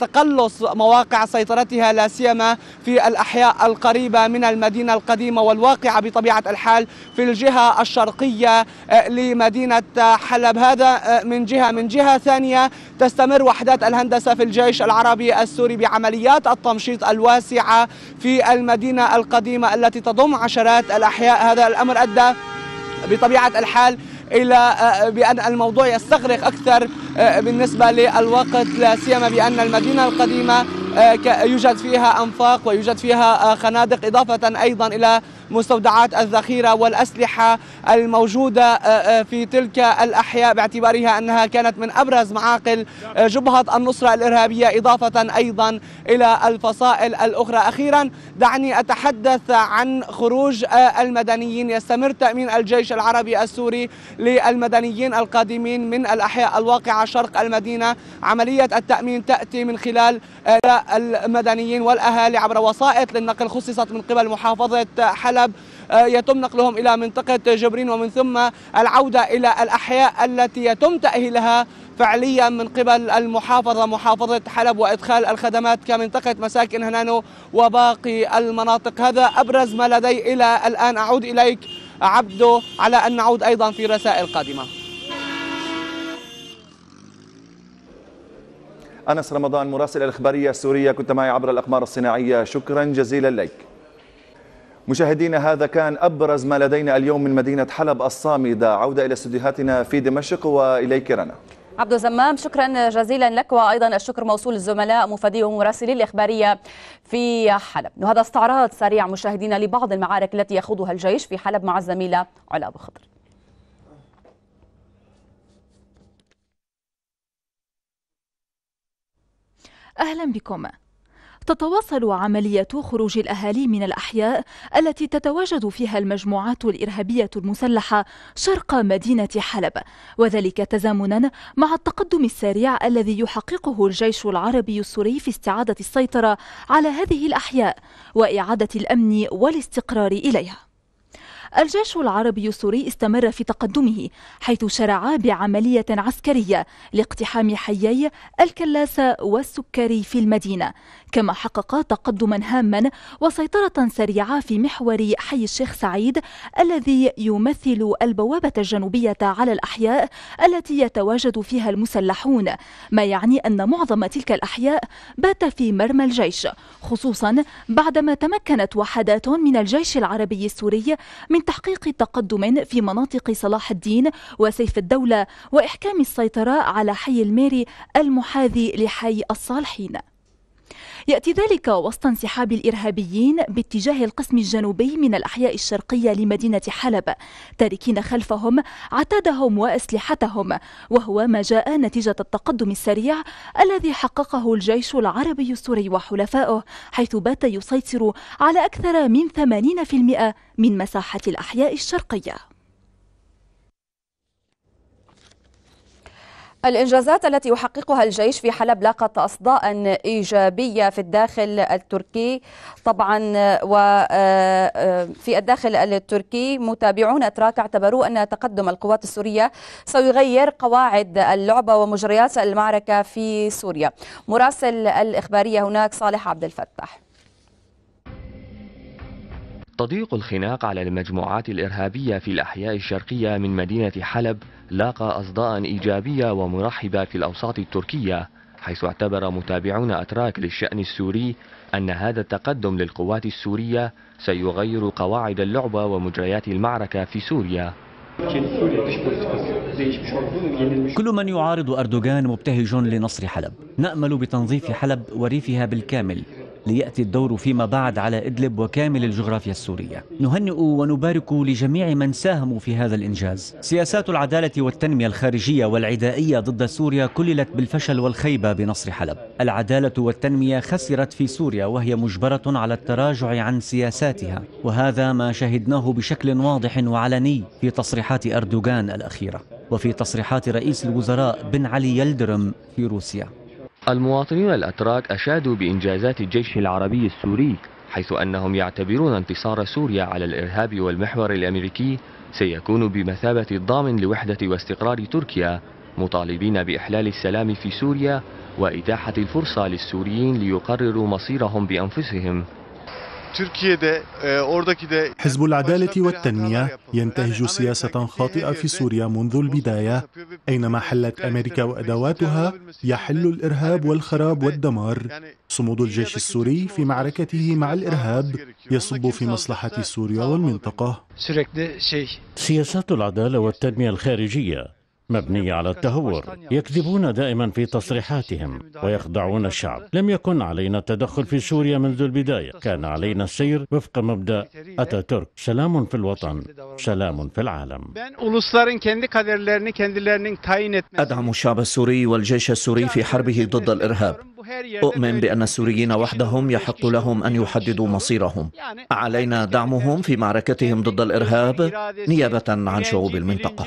تقلص مواقع سيطرتها لا سيما في الأحياء القريبة من المدينة القديمة والواقعة بطبيعة الحال في الجهة الشرقية لمدينة حلب. هذا من جهة من جهة ثانية ثانية تستمر وحدات الهندسة في الجيش العربي السوري بعمليات التمشيط الواسعة في المدينة القديمة التي تضم عشرات الأحياء. هذا الأمر أدى بطبيعة الحال إلى بأن الموضوع يستغرق أكثر. بالنسبة للوقت لا سيما بأن المدينة القديمة يوجد فيها أنفاق ويوجد فيها خنادق إضافة أيضا إلى مستودعات الذخيرة والأسلحة الموجودة في تلك الأحياء باعتبارها أنها كانت من أبرز معاقل جبهة النصرة الإرهابية إضافة أيضا إلى الفصائل الأخرى. أخيرا دعني أتحدث عن خروج المدنيين. يستمر تأمين الجيش العربي السوري للمدنيين القادمين من الأحياء الواقعة شرق المدينة. عملية التأمين تأتي من خلال المدنيين والأهالي عبر وسائط للنقل خصصت من قبل محافظة حلب. يتم نقلهم إلى منطقة جبرين ومن ثم العودة إلى الأحياء التي يتم تأهيلها فعليا من قبل المحافظة محافظة حلب وإدخال الخدمات كمنطقة مساكن هنانو وباقي المناطق. هذا أبرز ما لدي إلى الآن. أعود إليك عبدو على أن نعود أيضا في رسائل قادمة. أنس رمضان مراسل الإخبارية السورية كنت معي عبر الأقمار الصناعية. شكرا جزيلا لك. مشاهدينا هذا كان أبرز ما لدينا اليوم من مدينة حلب الصامدة. عودة إلى استديوهاتنا في دمشق وإليك رنا. عبد الزمام شكرا جزيلا لك. وأيضا الشكر موصول للزملاء مفادي ومراسلي الإخبارية في حلب. وهذا استعراض سريع مشاهدينا لبعض المعارك التي يخوضها الجيش في حلب مع الزميلة علا ابو خضر أهلا بكم تتواصل عملية خروج الأهالي من الأحياء التي تتواجد فيها المجموعات الإرهابية المسلحة شرق مدينة حلب وذلك تزامنا مع التقدم السريع الذي يحققه الجيش العربي السوري في استعادة السيطرة على هذه الأحياء وإعادة الأمن والاستقرار إليها. الجيش العربي السوري استمر في تقدمه حيث شرع بعملية عسكرية لاقتحام حيي الكلاسة والسكري في المدينة كما حقق تقدما هاما وسيطرة سريعة في محور حي الشيخ سعيد الذي يمثل البوابة الجنوبية على الأحياء التي يتواجد فيها المسلحون ما يعني أن معظم تلك الأحياء بات في مرمى الجيش خصوصا بعدما تمكنت وحدات من الجيش العربي السوري من تحقيق تقدم في مناطق صلاح الدين وسيف الدولة وإحكام السيطرة على حي الميري المحاذي لحي الصالحين. يأتي ذلك وسط انسحاب الإرهابيين باتجاه القسم الجنوبي من الأحياء الشرقية لمدينة حلب تاركين خلفهم عتادهم وأسلحتهم وهو ما جاء نتيجة التقدم السريع الذي حققه الجيش العربي السوري وحلفائه حيث بات يسيطر على أكثر من 80% من مساحة الأحياء الشرقية. الإنجازات التي يحققها الجيش في حلب لاقت أصداء إيجابية في الداخل التركي. طبعا وفي الداخل التركي متابعون أتراك اعتبروا أن تقدم القوات السورية سيغير قواعد اللعبة ومجريات المعركة في سوريا. مراسل الإخبارية هناك صالح عبد الفتاح. تضييق الخناق على المجموعات الإرهابية في الأحياء الشرقية من مدينة حلب لاقى أصداء إيجابية ومرحبة في الأوساط التركية حيث اعتبر متابعون أتراك للشأن السوري أن هذا التقدم للقوات السورية سيغير قواعد اللعبة ومجريات المعركة في سوريا. كل من يعارض أردوغان مبتهج لنصر حلب. نأمل بتنظيف حلب وريفها بالكامل. ليأتي الدور فيما بعد على إدلب وكامل الجغرافيا السورية. نهنئ ونبارك لجميع من ساهموا في هذا الإنجاز. سياسات العدالة والتنمية الخارجية والعدائية ضد سوريا كللت بالفشل والخيبة بنصر حلب. العدالة والتنمية خسرت في سوريا وهي مجبرة على التراجع عن سياساتها. وهذا ما شهدناه بشكل واضح وعلني في تصريحات أردوغان الأخيرة. وفي تصريحات رئيس الوزراء بن علي يلدرم في روسيا. المواطنون الأتراك أشادوا بإنجازات الجيش العربي السوري حيث أنهم يعتبرون انتصار سوريا على الإرهاب والمحور الأمريكي سيكون بمثابة الضامن لوحدة واستقرار تركيا مطالبين بإحلال السلام في سوريا وإتاحة الفرصة للسوريين ليقرروا مصيرهم بأنفسهم. حزب العدالة والتنمية ينتهج سياسة خاطئة في سوريا منذ البداية أينما حلت أمريكا وأدواتها يحل الإرهاب والخراب والدمار. صمود الجيش السوري في معركته مع الإرهاب يصب في مصلحة سوريا والمنطقة. سياسات العدالة والتنمية الخارجية مبنية على التهور يكذبون دائما في تصريحاتهم ويخدعون الشعب. لم يكن علينا التدخل في سوريا منذ البداية. كان علينا السير وفق مبدأ أتاتورك. سلام في الوطن سلام في العالم. أدعم الشعب السوري والجيش السوري في حربه ضد الإرهاب. أؤمن بأن السوريين وحدهم يحق لهم أن يحددوا مصيرهم. علينا دعمهم في معركتهم ضد الإرهاب نيابة عن شعوب المنطقة؟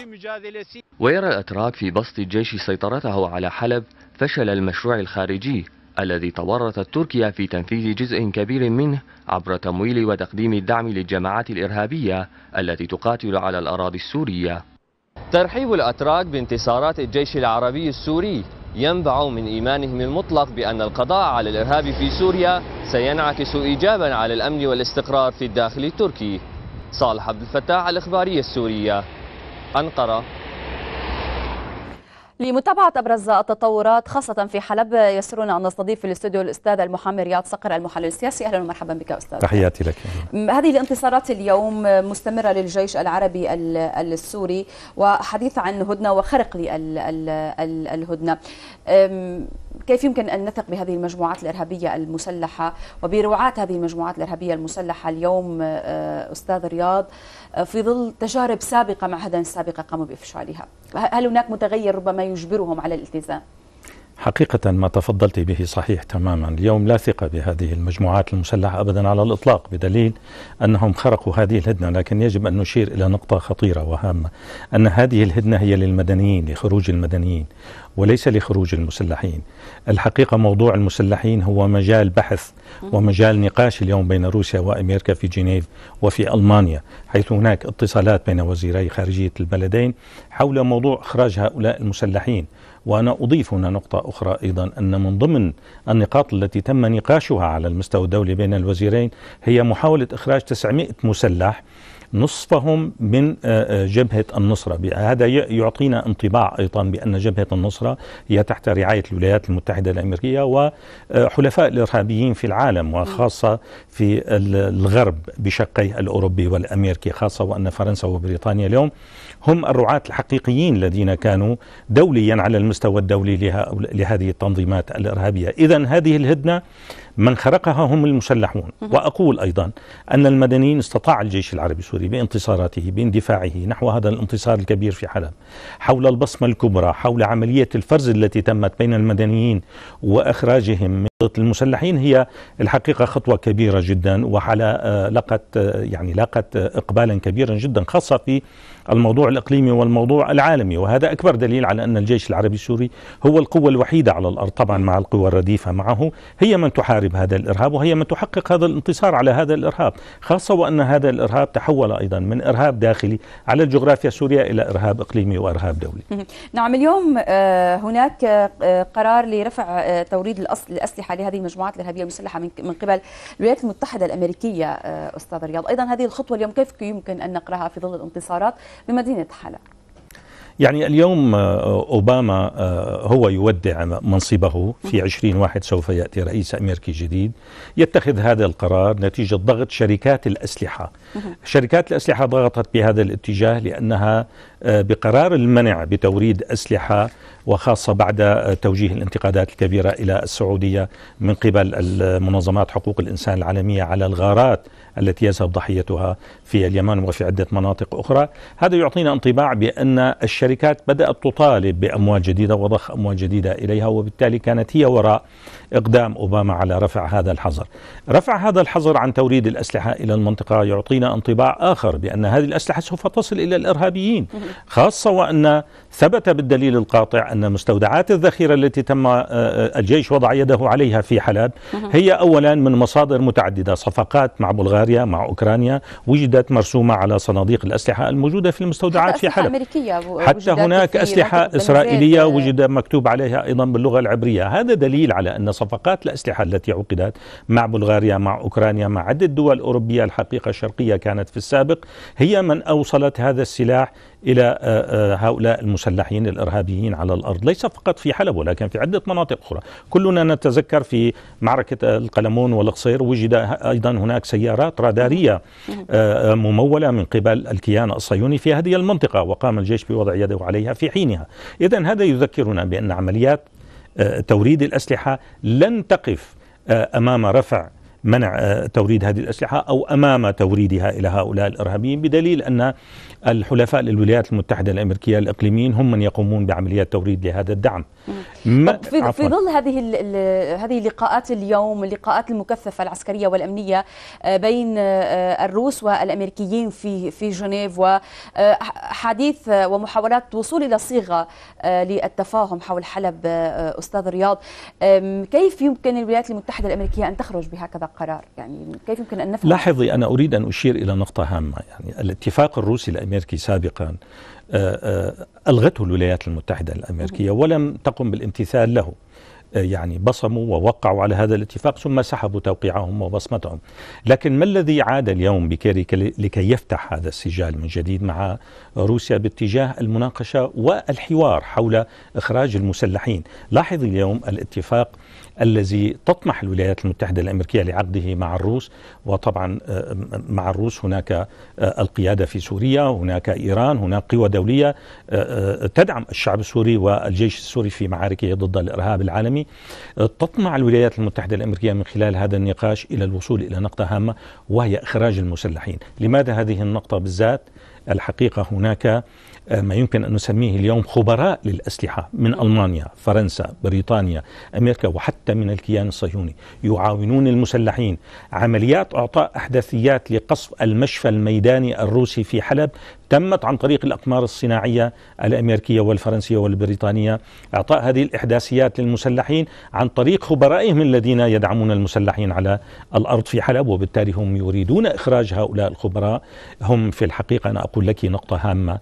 ويرى الأتراك في بسط الجيش سيطرته على حلب فشل المشروع الخارجي الذي تورطت تركيا في تنفيذ جزء كبير منه عبر تمويل وتقديم الدعم للجماعات الإرهابية التي تقاتل على الأراضي السورية. ترحيب الأتراك بانتصارات الجيش العربي السوري ينبع من إيمانهم المطلق بأن القضاء على الإرهاب في سوريا سينعكس إيجابا على الأمن والاستقرار في الداخل التركي. صالح عبد الفتاح الإخبارية السورية. أنقرة. لمتابعة أبرز التطورات خاصة في حلب يسرنا أن نستضيف في الاستوديو الأستاذ المحامي رياض صقر المحلل السياسي. أهلا ومرحبا بك أستاذ. تحياتي لك. هذه الانتصارات اليوم مستمرة للجيش العربي السوري وحديث عن هدنة وخرق للهدنة كيف يمكن أن نثق بهذه المجموعات الإرهابية المسلحة؟ وبرعاة هذه المجموعات الإرهابية المسلحة اليوم أستاذ رياض في ظل تجارب سابقة معهدا سابقة قاموا بإفشالها هل هناك متغير ربما يجبرهم على الالتزام؟ حقيقة ما تفضلت به صحيح تماما. اليوم لا ثقة بهذه المجموعات المسلحة أبدا على الإطلاق بدليل أنهم خرقوا هذه الهدنة لكن يجب أن نشير إلى نقطة خطيرة وهامة أن هذه الهدنة هي للمدنيين لخروج المدنيين وليس لخروج المسلحين. الحقيقة موضوع المسلحين هو مجال بحث ومجال نقاش اليوم بين روسيا وأمريكا في جنيف وفي ألمانيا حيث هناك اتصالات بين وزيري خارجية البلدين حول موضوع إخراج هؤلاء المسلحين. وأنا أضيف هنا نقطة أخرى أيضا أن من ضمن النقاط التي تم نقاشها على المستوى الدولي بين الوزيرين هي محاولة إخراج 900 مسلح نصفهم من آه، آه، جبهة النصرة. هذا يعطينا انطباع أيضا بأن جبهة النصرة هي تحت رعاية الولايات المتحدة الأمريكية وحلفاء الإرهابيين في العالم وخاصة في الغرب بشقيه الأوروبي والأمريكي خاصة وأن فرنسا وبريطانيا اليوم هم الرعاة الحقيقيين الذين كانوا دوليا على المستوى الدولي لهذه التنظيمات الإرهابية. إذا هذه الهدنة من خرقها هم المسلحون. وأقول أيضا أن المدنيين استطاع الجيش العربي السوري بانتصاراته باندفاعه نحو هذا الانتصار الكبير في حلب. حول البصمة الكبرى حول عملية الفرز التي تمت بين المدنيين وإخراجهم من المسلحين هي الحقيقة خطوة كبيرة جدا وحلا آه، لقت آه، يعني لاقت إقبالا كبيرا جدا خاصة في الموضوع الإقليمي والموضوع العالمي. وهذا أكبر دليل على أن الجيش العربي السوري هو القوة الوحيدة على الأرض طبعا مع القوى الرديفة معه هي من تحارب هذا الإرهاب وهي من تحقق هذا الانتصار على هذا الإرهاب. خاصة وأن هذا الإرهاب تحول أيضا من إرهاب داخلي على الجغرافيا السورية إلى إرهاب إقليمي وإرهاب دولي. نعم اليوم آه، هناك آه، قرار لرفع آه، توريد الأسلحة لهذه المجموعات الإرهابية المسلحة من قبل الولايات المتحدة الأمريكية أستاذ رياض. أيضا هذه الخطوة اليوم كيف يمكن أن نقرأها في ظل الانتصارات بمدينة حلب يعني اليوم آه، أوباما آه، هو يودع منصبه في 20 واحد سوف يأتي رئيس أمريكي جديد. يتخذ هذا القرار نتيجة ضغط شركات الأسلحة. شركات الأسلحة ضغطت بهذا الاتجاه لأنها آه، بقرار المنع بتوريد أسلحة وخاصة بعد توجيه الانتقادات الكبيرة إلى السعودية من قبل منظمات حقوق الإنسان العالمية على الغارات. التي يذهب ضحيتها في اليمن وفي عدة مناطق أخرى. هذا يعطينا انطباع بأن الشركات بدأت تطالب بأموال جديدة وضخ أموال جديدة إليها وبالتالي كانت هي وراء إقدام أوباما على رفع هذا الحظر. رفع هذا الحظر عن توريد الأسلحة إلى المنطقة يعطينا انطباع آخر بأن هذه الأسلحة سوف تصل إلى الإرهابيين خاصة وأن ثبت بالدليل القاطع أن مستودعات الذخيرة التي تم آه، آه، الجيش وضع يده عليها في حلب هي أولا من مصادر متعددة صفقات مع بلغاريا مع أوكرانيا وجدت مرسومة على صناديق الأسلحة الموجودة في المستودعات في حلب. أمريكية حتى هناك أسلحة إسرائيلية وجد مكتوب عليها أيضا باللغة العبرية. هذا دليل على أن صفقات الأسلحة التي عقدت مع بلغاريا مع أوكرانيا مع عدة دول أوروبية الحقيقة الشرقية كانت في السابق هي من أوصلت هذا السلاح إلى آه، آه، هؤلاء المسلحين الإرهابيين على الأرض ليس فقط في حلب ولكن في عدة مناطق أخرى. كلنا نتذكر في معركة القلمون والقصير وجد أيضا هناك سيارات رادارية آه، ممولة من قبل الكيان الصهيوني في هذه المنطقة وقام الجيش بوضع يده عليها في حينها. إذا هذا يذكرنا بأن عمليات توريد الأسلحة لن تقف أمام رفع منع توريد هذه الأسلحة أو أمام توريدها إلى هؤلاء الإرهابيين بدليل أن الحلفاء للولايات المتحدة الأمريكية الإقليميين هم من يقومون بعمليات توريد لهذا الدعم. ما في, في ظل هذه هذه اللقاءات اليوم اللقاءات المكثفة العسكرية والأمنية آه، بين آه، الروس والأمريكيين في في جنيف وحديث آه، ومحاولات الوصول إلى صيغة للتفاهم حول حلب أستاذ رياض. كيف يمكن الولايات المتحدة الأمريكية أن تخرج بهكذا قرار؟ يعني كيف يمكن أن نفهم؟ لاحظي أنا أريد أن أشير إلى نقطة هامة. يعني الاتفاق الروسي الأمريكي سابقا آه، آه، ألغته الولايات المتحدة الأمريكية ولم تقم بالامتثال له. آه، يعني بصموا ووقعوا على هذا الاتفاق ثم سحبوا توقيعهم وبصمتهم. لكن ما الذي عاد اليوم بكيري لكي يفتح هذا السجال من جديد مع روسيا باتجاه المناقشة والحوار حول إخراج المسلحين؟ لاحظ اليوم الاتفاق الذي تطمح الولايات المتحدة الأمريكية لعقده مع الروس. وطبعا آه، مع الروس هناك آه، القيادة في سوريا هناك إيران هناك قوى دولية آه، تدعم الشعب السوري والجيش السوري في معاركه ضد الإرهاب العالمي. تطمع الولايات المتحدة الأمريكية من خلال هذا النقاش إلى الوصول إلى نقطة هامة وهي إخراج المسلحين. لماذا هذه النقطة بالذات؟ الحقيقة هناك ما يمكن أن نسميه اليوم خبراء للأسلحة من ألمانيا فرنسا بريطانيا أمريكا وحتى من الكيان الصهيوني. يعاونون المسلحين. عمليات إعطاء أحداثيات لقصف المشفى الميداني الروسي في حلب تمت عن طريق الأقمار الصناعية الأمريكية والفرنسية والبريطانية. إعطاء هذه الإحداثيات للمسلحين عن طريق خبرائهم الذين يدعمون المسلحين على الأرض في حلب وبالتالي هم يريدون إخراج هؤلاء الخبراء. هم في الحقيقة أنا أقول لك نقطة هامة.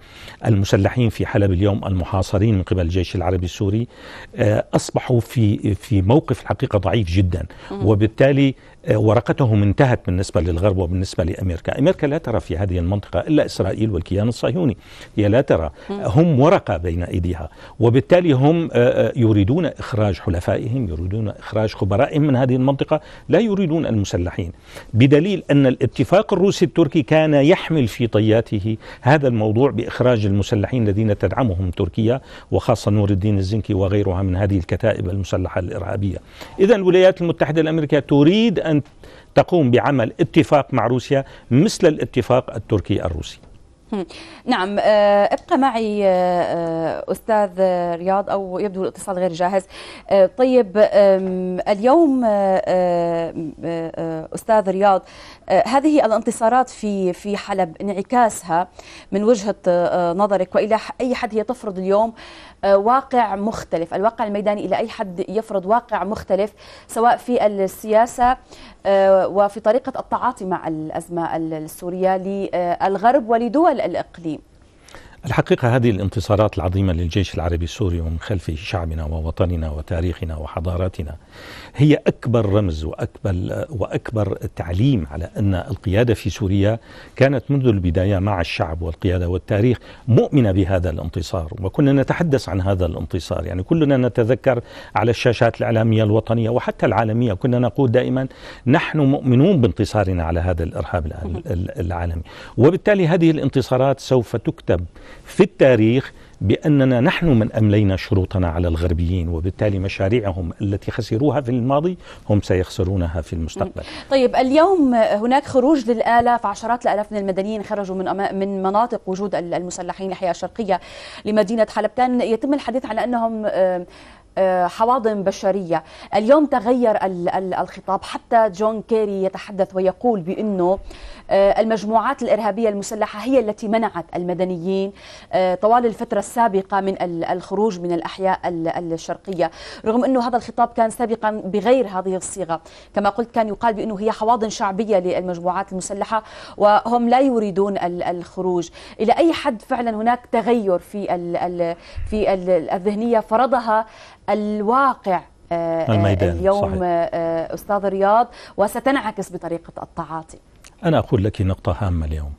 المسلحين في حلب اليوم المحاصرين من قبل الجيش العربي السوري آه، أصبحوا في في موقف الحقيقة ضعيف جدا. وبالتالي ورقتهم انتهت بالنسبة للغرب وبالنسبة لأمريكا. أمريكا لا ترى في هذه المنطقة إلا إسرائيل والكيان الصهيوني. هي لا ترى. هم ورقة بين أيديها. وبالتالي هم آه، آه، يريدون إخراج حلفائهم يريدون إخراج خبرائهم من هذه المنطقة. لا يريدون المسلحين. بدليل أن الاتفاق الروسي التركي كان يحمل في طياته هذا الموضوع بإخراج المسلحين الذين تدعمهم تركيا وخاصة نور الدين الزنكي وغيرها من هذه الكتائب المسلحة الإرهابية. إذا الولايات المتحدة الأمريكية تريد أن تقوم بعمل اتفاق مع روسيا مثل الاتفاق التركي الروسي. نعم آه، ابقى معي آه، آه، أستاذ رياض أو يبدو الاتصال غير جاهز. طيب اليوم أستاذ رياض هذه الانتصارات في في حلب انعكاسها من وجهة نظرك وإلى أي حد هي تفرض اليوم؟ واقع مختلف. الواقع الميداني إلى أي حد يفرض واقع مختلف سواء في السياسة وفي طريقة التعاطي مع الأزمة السورية للغرب ولدول الإقليم. الحقيقة هذه الانتصارات العظيمة للجيش العربي السوري ومن خلفه شعبنا ووطننا وتاريخنا وحضاراتنا هي أكبر رمز وأكبر, وأكبر تعليم على أن القيادة في سوريا كانت منذ البداية مع الشعب والقيادة والتاريخ مؤمنة بهذا الانتصار. وكنا نتحدث عن هذا الانتصار. يعني كلنا نتذكر على الشاشات الإعلامية الوطنية وحتى العالمية كنا نقول دائما نحن مؤمنون بانتصارنا على هذا الإرهاب العالمي. وبالتالي هذه الانتصارات سوف تكتب في التاريخ بأننا نحن من أملينا شروطنا على الغربيين وبالتالي مشاريعهم التي خسروها في الماضي هم سيخسرونها في المستقبل. طيب اليوم هناك خروج للآلاف عشرات الآلاف من المدنيين خرجوا من من مناطق وجود المسلحين الحياة الشرقية لمدينة حلب كان يتم الحديث عن أنهم حواضن بشرية. اليوم تغير الخطاب. حتى جون كيري يتحدث ويقول بأنه المجموعات الإرهابية المسلحة هي التي منعت المدنيين آه، طوال الفترة السابقة من الخروج من الأحياء الشرقية رغم أنه هذا الخطاب كان سابقا بغير هذه الصيغة. كما قلت كان يقال بأنه هي حواضن شعبية للمجموعات المسلحة وهم لا يريدون الخروج. إلى أي حد فعلا هناك تغير في في الذهنية فرضها الواقع آه، الميدان اليوم صحيح. أستاذ رياض وستنعكس بطريقة التعاطي. أنا أقول لك نقطة هامة اليوم.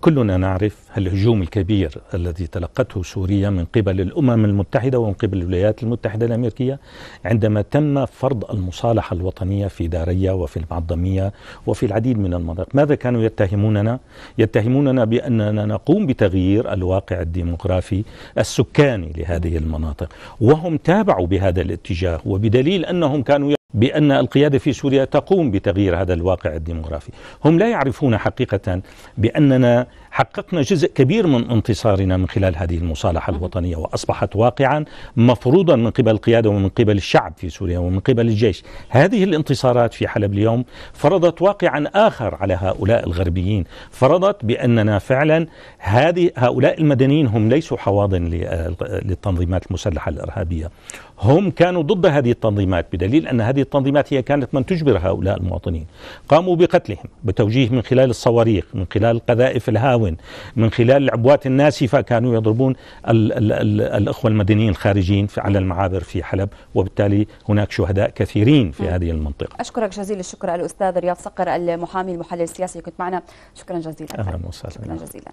كلنا نعرف الهجوم الكبير الذي تلقته سوريا من قبل الأمم المتحدة ومن قبل الولايات المتحدة الأمريكية عندما تم فرض المصالحة الوطنية في داريا وفي المعظمية وفي العديد من المناطق، ماذا كانوا يتهموننا؟ يتهموننا بأننا نقوم بتغيير الواقع الديموغرافي السكاني لهذه المناطق، وهم تابعوا بهذا الاتجاه وبدليل أنهم كانوا بأن القيادة في سوريا تقوم بتغيير هذا الواقع الديمغرافي هم لا يعرفون حقيقة بأننا حققنا جزء كبير من انتصارنا من خلال هذه المصالحة الوطنية وأصبحت واقعا مفروضا من قبل القيادة ومن قبل الشعب في سوريا ومن قبل الجيش. هذه الانتصارات في حلب اليوم فرضت واقعا آخر على هؤلاء الغربيين. فرضت بأننا فعلا هذه هؤلاء المدنيين هم ليسوا حواضن للتنظيمات المسلحة الإرهابية. هم كانوا ضد هذه التنظيمات بدليل أن هذه التنظيمات هي كانت من تجبر هؤلاء المواطنين. قاموا بقتلهم بتوجيه من خلال الصواريخ من خلال القذائف الهاون. من خلال العبوات الناسفة كانوا يضربون ال ال ال الأخوة المدنيين الخارجين على المعابر في حلب وبالتالي هناك شهداء كثيرين في هذه المنطقة. أشكرك جزيل الشكر الأستاذ رياض صقر المحامي المحلل السياسي كنت معنا. شكرا جزيلا. أهلا وسهلا. شكرا جزيلا.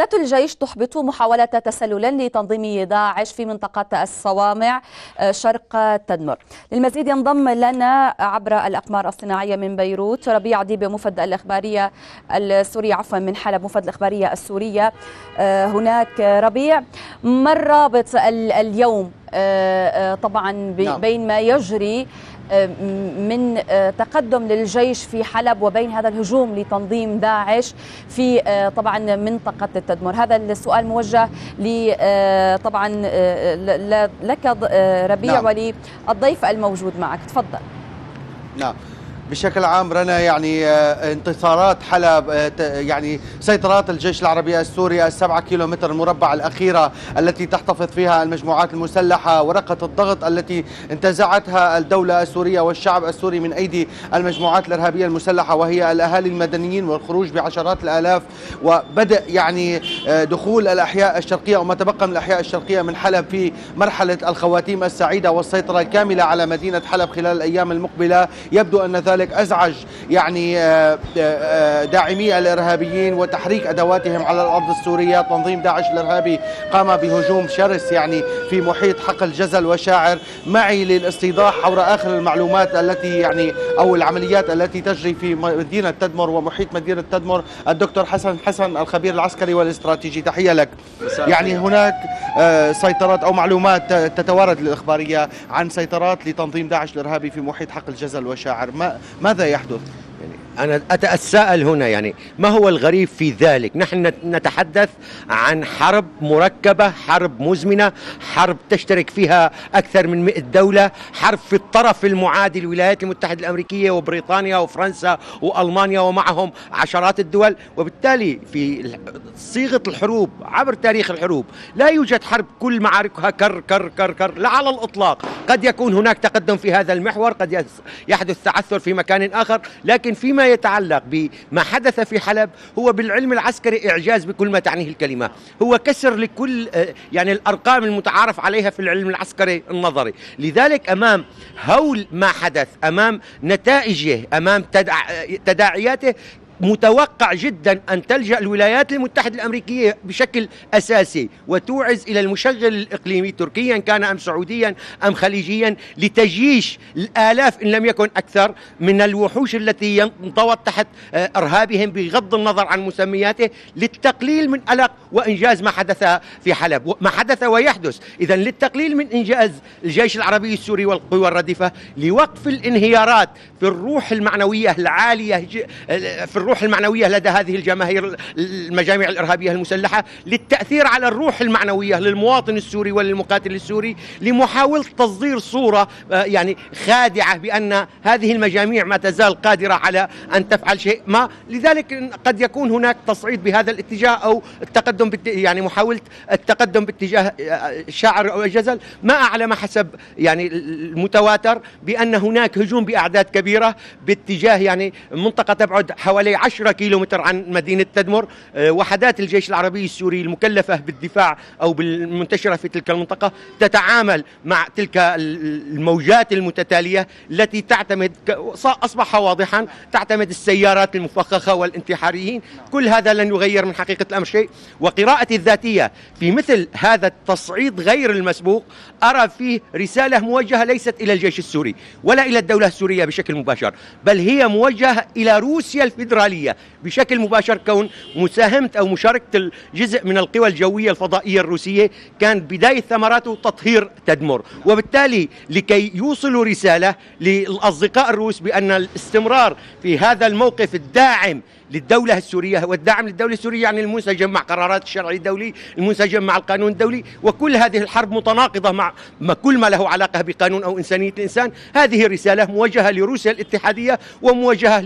وحدات الجيش تحبط محاولة تسلل لتنظيم داعش في منطقة الصوامع آه، شرق تدمر للمزيد ينضم لنا عبر الأقمار الصناعية من بيروت ربيع ديبي مفد الإخبارية السورية عفوا من حلب مفد الإخبارية السورية. آه، هناك ربيع ما الرابط اليوم؟ آه، طبعا نعم. بين ما يجري من آه، تقدم للجيش في حلب وبين هذا الهجوم لتنظيم داعش في آه، طبعا منطقة التدمر. هذا السؤال موجه ل آه، طبعا لك ربيع نعم. وللضيف الموجود معك. تفضل. نعم. بشكل عام رنا يعني آه، انتصارات حلب آه، يعني سيطرات الجيش العربي السوري السبعة كيلومتر المربع الأخيرة التي تحتفظ فيها المجموعات المسلحة ورقة الضغط التي انتزعتها الدولة السورية والشعب السوري من أيدي المجموعات الإرهابية المسلحة وهي الأهالي المدنيين والخروج بعشرات الآلاف وبدأ يعني آه، دخول الأحياء الشرقية وما تبقى من الأحياء الشرقية من حلب في مرحلة الخواتيم السعيدة والسيطرة الكاملة على مدينة حلب خلال الأيام المقبلة. يبدو أن ذلك ذلك أزعج يعني آه، آه، داعمي الإرهابيين وتحريك أدواتهم على الأرض السورية. تنظيم داعش الإرهابي قام بهجوم شرس يعني في محيط حقل جزل وشاعر. معي للاستيضاح حول آخر المعلومات التي يعني أو العمليات التي تجري في مدينة تدمر ومحيط مدينة تدمر. الدكتور حسن حسن الخبير العسكري والاستراتيجي تحية لك. يعني هناك آه، سيطرات أو معلومات تتوارد للإخبارية عن سيطرات لتنظيم داعش الإرهابي في محيط حقل جزل وشاعر. ما ماذا يحدث؟ أنا أتساءل هنا يعني ما هو الغريب في ذلك؟ نحن نتحدث عن حرب مركبة حرب مزمنة حرب تشترك فيها أكثر من 100 دولة حرب في الطرف المعادي الولايات المتحدة الأمريكية وبريطانيا وفرنسا وألمانيا ومعهم عشرات الدول. وبالتالي في صيغة الحروب عبر تاريخ الحروب لا يوجد حرب كل معاركها كر كر كر كر لا على الإطلاق. قد يكون هناك تقدم في هذا المحور قد يحدث تعثر في مكان آخر لكن فيما يتعلق بما حدث في حلب هو بالعلم العسكري إعجاز بكل ما تعنيه الكلمة. هو كسر لكل آه، يعني الأرقام المتعارف عليها في العلم العسكري النظري. لذلك أمام هول ما حدث أمام نتائجه أمام تداعياته متوقع جدا أن تلجأ الولايات المتحدة الأمريكية بشكل أساسي وتوعز إلى المشغل الإقليمي تركيا كان أم سعوديا أم خليجيا لتجيش الآلاف إن لم يكن أكثر من الوحوش التي ينطوت تحت آه، إرهابهم بغض النظر عن مسمياته للتقليل من ألق وإنجاز ما حدث في حلب ما حدث ويحدث. إذا للتقليل من إنجاز الجيش العربي السوري والقوى الرديفة لوقف الانهيارات في الروح المعنوية العالية في الروح الروح المعنوية لدى هذه الجماهير المجامع الإرهابية المسلحة للتأثير على الروح المعنوية للمواطن السوري وللمقاتل السوري لمحاولة تصدير صورة آه، يعني خادعة بأن هذه المجاميع ما تزال قادرة على أن تفعل شيء ما. لذلك قد يكون هناك تصعيد بهذا الاتجاه أو التقدم يعني محاولة التقدم باتجاه آه، شاعر أو الجزل ما أعلم حسب يعني المتواتر بأن هناك هجوم بأعداد كبيرة باتجاه يعني منطقة تبعد حوالي 10 كيلومتر عن مدينة تدمر. آه، وحدات الجيش العربي السوري المكلفة بالدفاع أو بالمنتشرة في تلك المنطقة تتعامل مع تلك الموجات المتتالية التي تعتمد أصبح واضحا تعتمد السيارات المفخخة والانتحاريين. كل هذا لن يغير من حقيقة الأمر شيء. وقراءتي الذاتية في مثل هذا التصعيد غير المسبوق أرى فيه رسالة موجهة ليست إلى الجيش السوري ولا إلى الدولة السورية بشكل مباشر بل هي موجهة إلى روسيا الفيدرالية الفضائية بشكل مباشر كون مساهمة أو مشاركة الجزء من القوى الجوية الفضائية الروسية كان بداية ثمراته تطهير تدمر. وبالتالي لكي يوصلوا رسالة للأصدقاء الروس بأن الاستمرار في هذا الموقف الداعم للدولة السورية. والدعم للدولة السورية يعني المنسجم مع قرارات الشرع الدولي المنسجم مع القانون الدولي. وكل هذه الحرب متناقضة مع ما كل ما له علاقة بقانون أو إنسانية الإنسان. هذه رسالة موجهة لروسيا الاتحادية وموجهة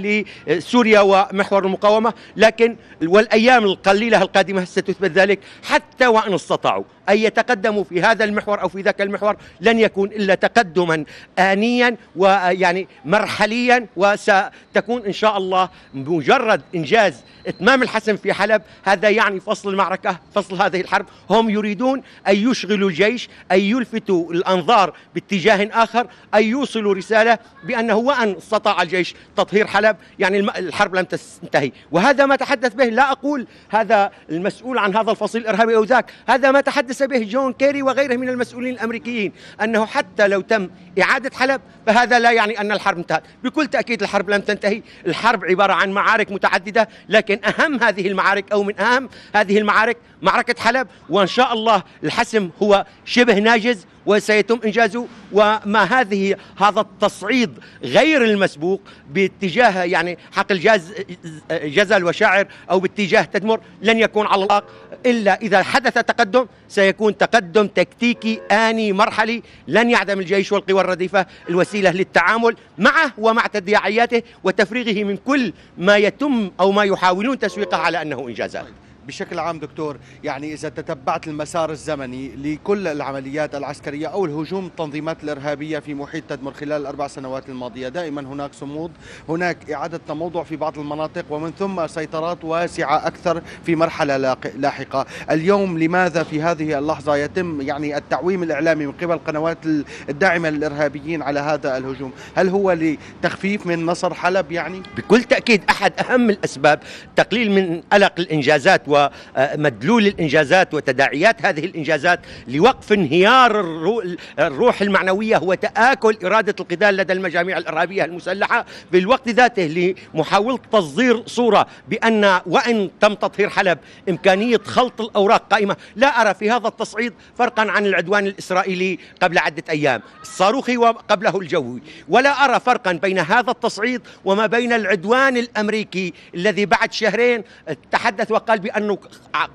لسوريا ومحور المقاومة. لكن والأيام القليلة القادمة ستثبت ذلك حتى وإن استطاعوا. أن يتقدموا في هذا المحور أو في ذاك المحور لن يكون إلا تقدما آنيا ويعني مرحليا وستكون إن شاء الله مجرد إنجاز إتمام الحسم في حلب. هذا يعني فصل المعركة فصل هذه الحرب. هم يريدون أن يشغلوا الجيش أن يلفتوا الأنظار باتجاه آخر أن يوصلوا رسالة بأنه وأن استطاع الجيش تطهير حلب. يعني الحرب لم تنتهي. وهذا ما تحدث به لا أقول هذا المسؤول عن هذا الفصيل الإرهابي أو ذاك هذا ما تحدث به جون كيري وغيره من المسؤولين الأمريكيين أنه حتى لو تم إعادة حلب فهذا لا يعني أن الحرب انتهت. بكل تأكيد الحرب لم تنتهي. الحرب عبارة عن معارك متعددة لكن أهم هذه المعارك أو من أهم هذه المعارك معركة حلب وإن شاء الله الحسم هو شبه ناجز وسيتم انجازه وما هذه هذا التصعيد غير المسبوق باتجاه يعني حقل جاز جزل وشاعر أو باتجاه تدمر لن يكون على الأطلاق إلا إذا حدث تقدم سيكون تقدم تكتيكي آني مرحلي لن يعدم الجيش والقوى الرديفة الوسيلة للتعامل معه ومع تداعياته وتفريغه من كل ما يتم أو ما يحاولون تسويقه على أنه إنجازات. بشكل عام دكتور يعني إذا تتبعت المسار الزمني لكل العمليات العسكرية أو الهجوم التنظيمات الإرهابية في محيط تدمر خلال الأربع سنوات الماضية دائما هناك صمود هناك إعادة تموضع في بعض المناطق ومن ثم سيطرات واسعة أكثر في مرحلة لاحقة اليوم لماذا في هذه اللحظة يتم يعني التعويم الإعلامي من قبل القنوات الداعمة للإرهابيين على هذا الهجوم هل هو لتخفيف من نصر حلب يعني؟ بكل تأكيد أحد أهم الأسباب تقليل من قلق الإنجازات ومدلول الإنجازات وتداعيات هذه الإنجازات لوقف انهيار الروح المعنوية وتآكل إرادة القتال لدى المجاميع الإرهابية المسلحة في الوقت ذاته لمحاولة تصدير صورة بأن وإن تم تطهير حلب إمكانية خلط الأوراق قائمة. لا أرى في هذا التصعيد فرقا عن العدوان الإسرائيلي قبل عدة أيام. الصاروخي وقبله الجوي. ولا أرى فرقا بين هذا التصعيد وما بين العدوان الأمريكي الذي بعد شهرين تحدث وقال بأن انه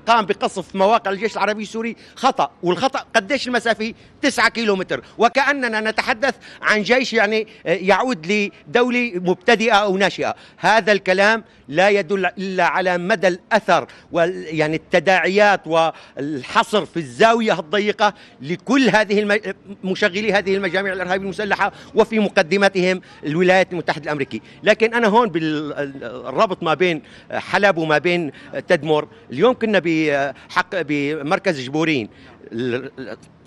قام بقصف مواقع الجيش العربي السوري خطأ والخطأ قديش المسافة 9 كيلومتر. وكأننا نتحدث عن جيش يعني آه، يعود لدولة مبتدئة أو ناشئة. هذا الكلام لا يدل إلا على مدى الأثر ويعني التداعيات والحصر في الزاوية الضيقة لكل هذه. مشغلي هذه المجاميع الإرهابية المسلحة وفي مقدمتهم الولايات المتحدة الأمريكية. لكن أنا هون بالربط ما بين حلب وما بين تدمر. اليوم كنا بحق بمركز جبورين.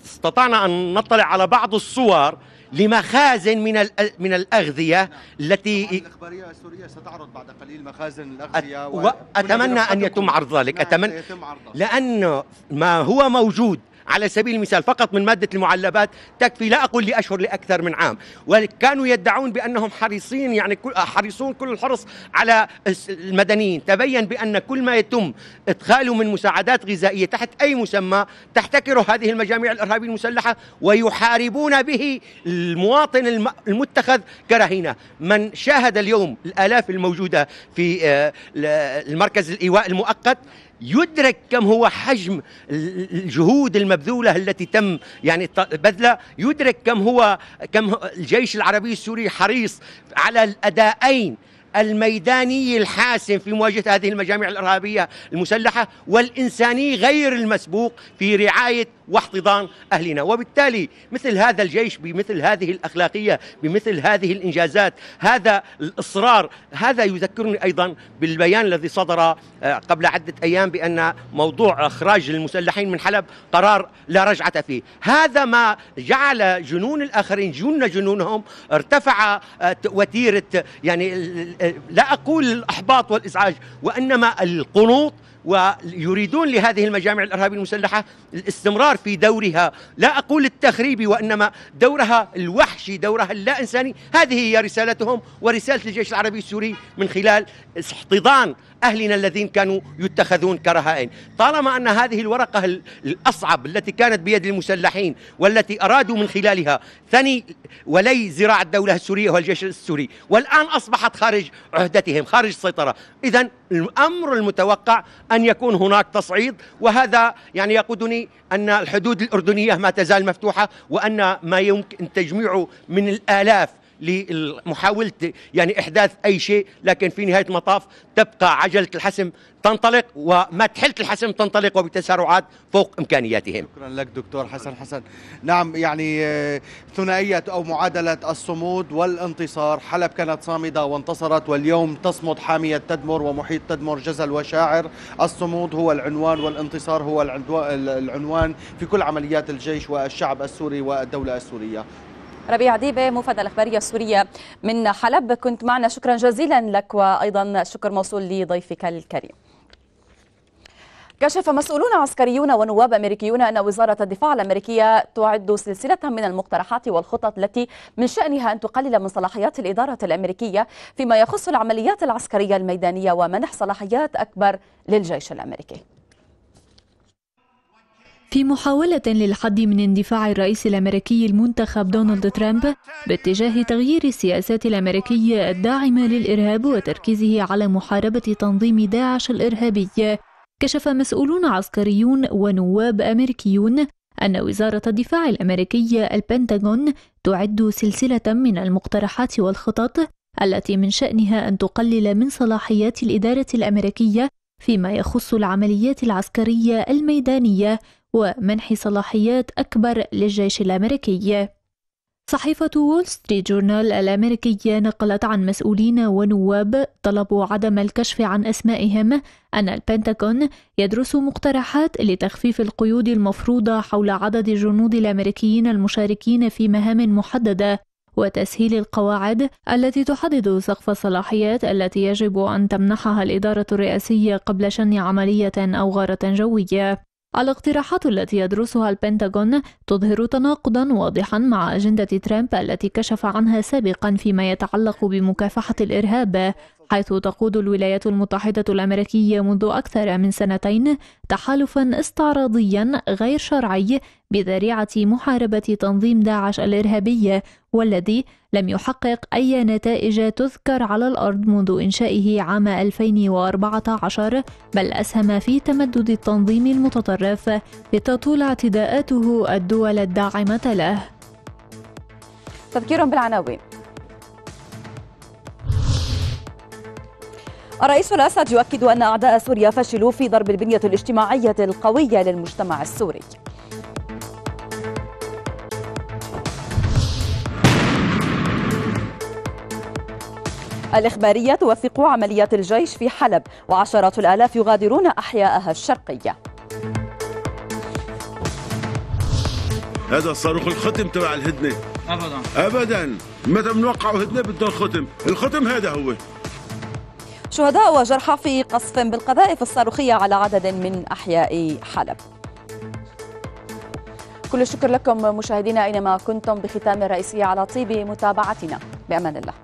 استطعنا أن نطلع على بعض الصور لمخازن من من الأغذية التي الإخبارية السورية ستعرض بعد قليل مخازن الأغذية واتمنى أن يتم عرض ذلك اتمنى لأنه ما هو موجود على سبيل المثال فقط من مادة المعلبات تكفي لا أقول لأشهر لأكثر من عام. وكانوا يدعون بأنهم حريصين يعني حريصون كل الحرص على المدنيين. تبين بأن كل ما يتم إدخاله من مساعدات غذائية تحت أي مسمى تحتكر هذه المجاميع الإرهابية المسلحة ويحاربون به المواطن المتخذ كرهينة. من شاهد اليوم الآلاف الموجودة في آه، المركز الإيواء المؤقت يدرك كم هو حجم الجهود المبذولة التي تم يعني بذلها. يدرك كم هو كم الجيش العربي السوري حريص على الأدائين الميداني الحاسم في مواجهة هذه المجاميع الإرهابية المسلحة والإنساني غير المسبوق في رعاية واحتضان أهلنا. وبالتالي مثل هذا الجيش بمثل هذه الأخلاقية بمثل هذه الإنجازات هذا الإصرار هذا يذكرني أيضا بالبيان الذي صدر آه، قبل عدة أيام بأن موضوع إخراج المسلحين من حلب قرار لا رجعة فيه. هذا ما جعل جنون الآخرين جن جنونهم ارتفع آه، وتيرة يعني لا أقول الأحباط والإزعاج وإنما القنوط ويريدون لهذه المجامع الإرهابية المسلحة الاستمرار في دورها. لا أقول التخريبي وإنما دورها الوحشي دورها اللا إنساني. هذه هي رسالتهم ورسالة الجيش العربي السوري من خلال احتضان أهلنا الذين كانوا يتخذون كرهائن. طالما أن هذه الورقة الأصعب التي كانت بيد المسلحين والتي أرادوا من خلالها ثني ولي زراعة الدولة السورية والجيش السوري والآن أصبحت خارج عهدتهم خارج السيطرة إذا الأمر المتوقع أن يكون هناك تصعيد وهذا يعني يقودني أن الحدود الأردنية ما تزال مفتوحة وأن ما يمكن تجميعه من الآلاف لمحاولة يعني إحداث أي شيء لكن في نهاية المطاف تبقى عجلة الحسم تنطلق ومدحلة الحسم تنطلق وبتسارعات فوق إمكانياتهم. شكرا لك دكتور حسن حسن. نعم يعني آه، ثنائية أو معادلة الصمود والانتصار. حلب كانت صامدة وانتصرت واليوم تصمد حامية تدمر ومحيط تدمر جزل وشاعر. الصمود هو العنوان والانتصار هو العنوان في كل عمليات الجيش والشعب السوري والدولة السورية. ربيع ديبة مفادة الإخبارية السورية من حلب. كنت معنا. شكرا جزيلا لك وأيضا شكر موصول لضيفك الكريم. كشف مسؤولون عسكريون ونواب أمريكيون أن وزارة الدفاع الأمريكية تعد سلسلة من المقترحات والخطط التي من شأنها أن تقلل من صلاحيات الإدارة الأمريكية فيما يخص العمليات العسكرية الميدانية ومنح صلاحيات أكبر للجيش الأمريكي. في محاولة للحد من اندفاع الرئيس الأمريكي المنتخب دونالد ترامب باتجاه تغيير السياسات الأمريكية الداعمة للإرهاب وتركيزه على محاربة تنظيم داعش الإرهابي. كشف مسؤولون عسكريون ونواب أمريكيون أن وزارة الدفاع الأمريكية البنتاغون تعد سلسلة من المقترحات والخطط التي من شأنها أن تقلل من صلاحيات الإدارة الأمريكية فيما يخص العمليات العسكرية الميدانية ومنح صلاحيات أكبر للجيش الأمريكي. صحيفة وول ستريت جورنال الأمريكية نقلت عن مسؤولين ونواب طلبوا عدم الكشف عن أسمائهم أن البنتاغون يدرس مقترحات لتخفيف القيود المفروضة حول عدد الجنود الأمريكيين المشاركين في مهام محددة وتسهيل القواعد التي تحدد سقف الصلاحيات التي يجب أن تمنحها الإدارة الرئاسية قبل شن عملية أو غارة جوية. الاقتراحات التي يدرسها البنتاغون تظهر تناقضا واضحا مع أجندة ترامب التي كشف عنها سابقا فيما يتعلق بمكافحة الإرهاب. حيث تقود الولايات المتحدة الأمريكية منذ أكثر من سنتين تحالفا استعراضيا غير شرعي بذريعة محاربة تنظيم داعش الإرهابي والذي لم يحقق أي نتائج تذكر على الأرض منذ إنشائه عام 2014 بل أسهم في تمدد التنظيم المتطرف لتطول اعتداءاته الدول الداعمة له. تذكير بالعناوين. الرئيس الأسد يؤكد أن أعداء سوريا فشلوا في ضرب البنية الاجتماعية القوية للمجتمع السوري. الإخبارية توثق عمليات الجيش في حلب وعشرات الآلاف يغادرون أحياءها الشرقية. هذا الصاروخ الختم تبع الهدنة. أبدا. أبدا. متى بنوقعوا هدنة بده الختم الختم هذا هو. شهداء وجرحى في قصف بالقذائف الصاروخية على عدد من أحياء حلب. كل الشكر لكم مشاهدينا أينما كنتم بختام الرئيسية على طيب متابعتنا. بأمان الله.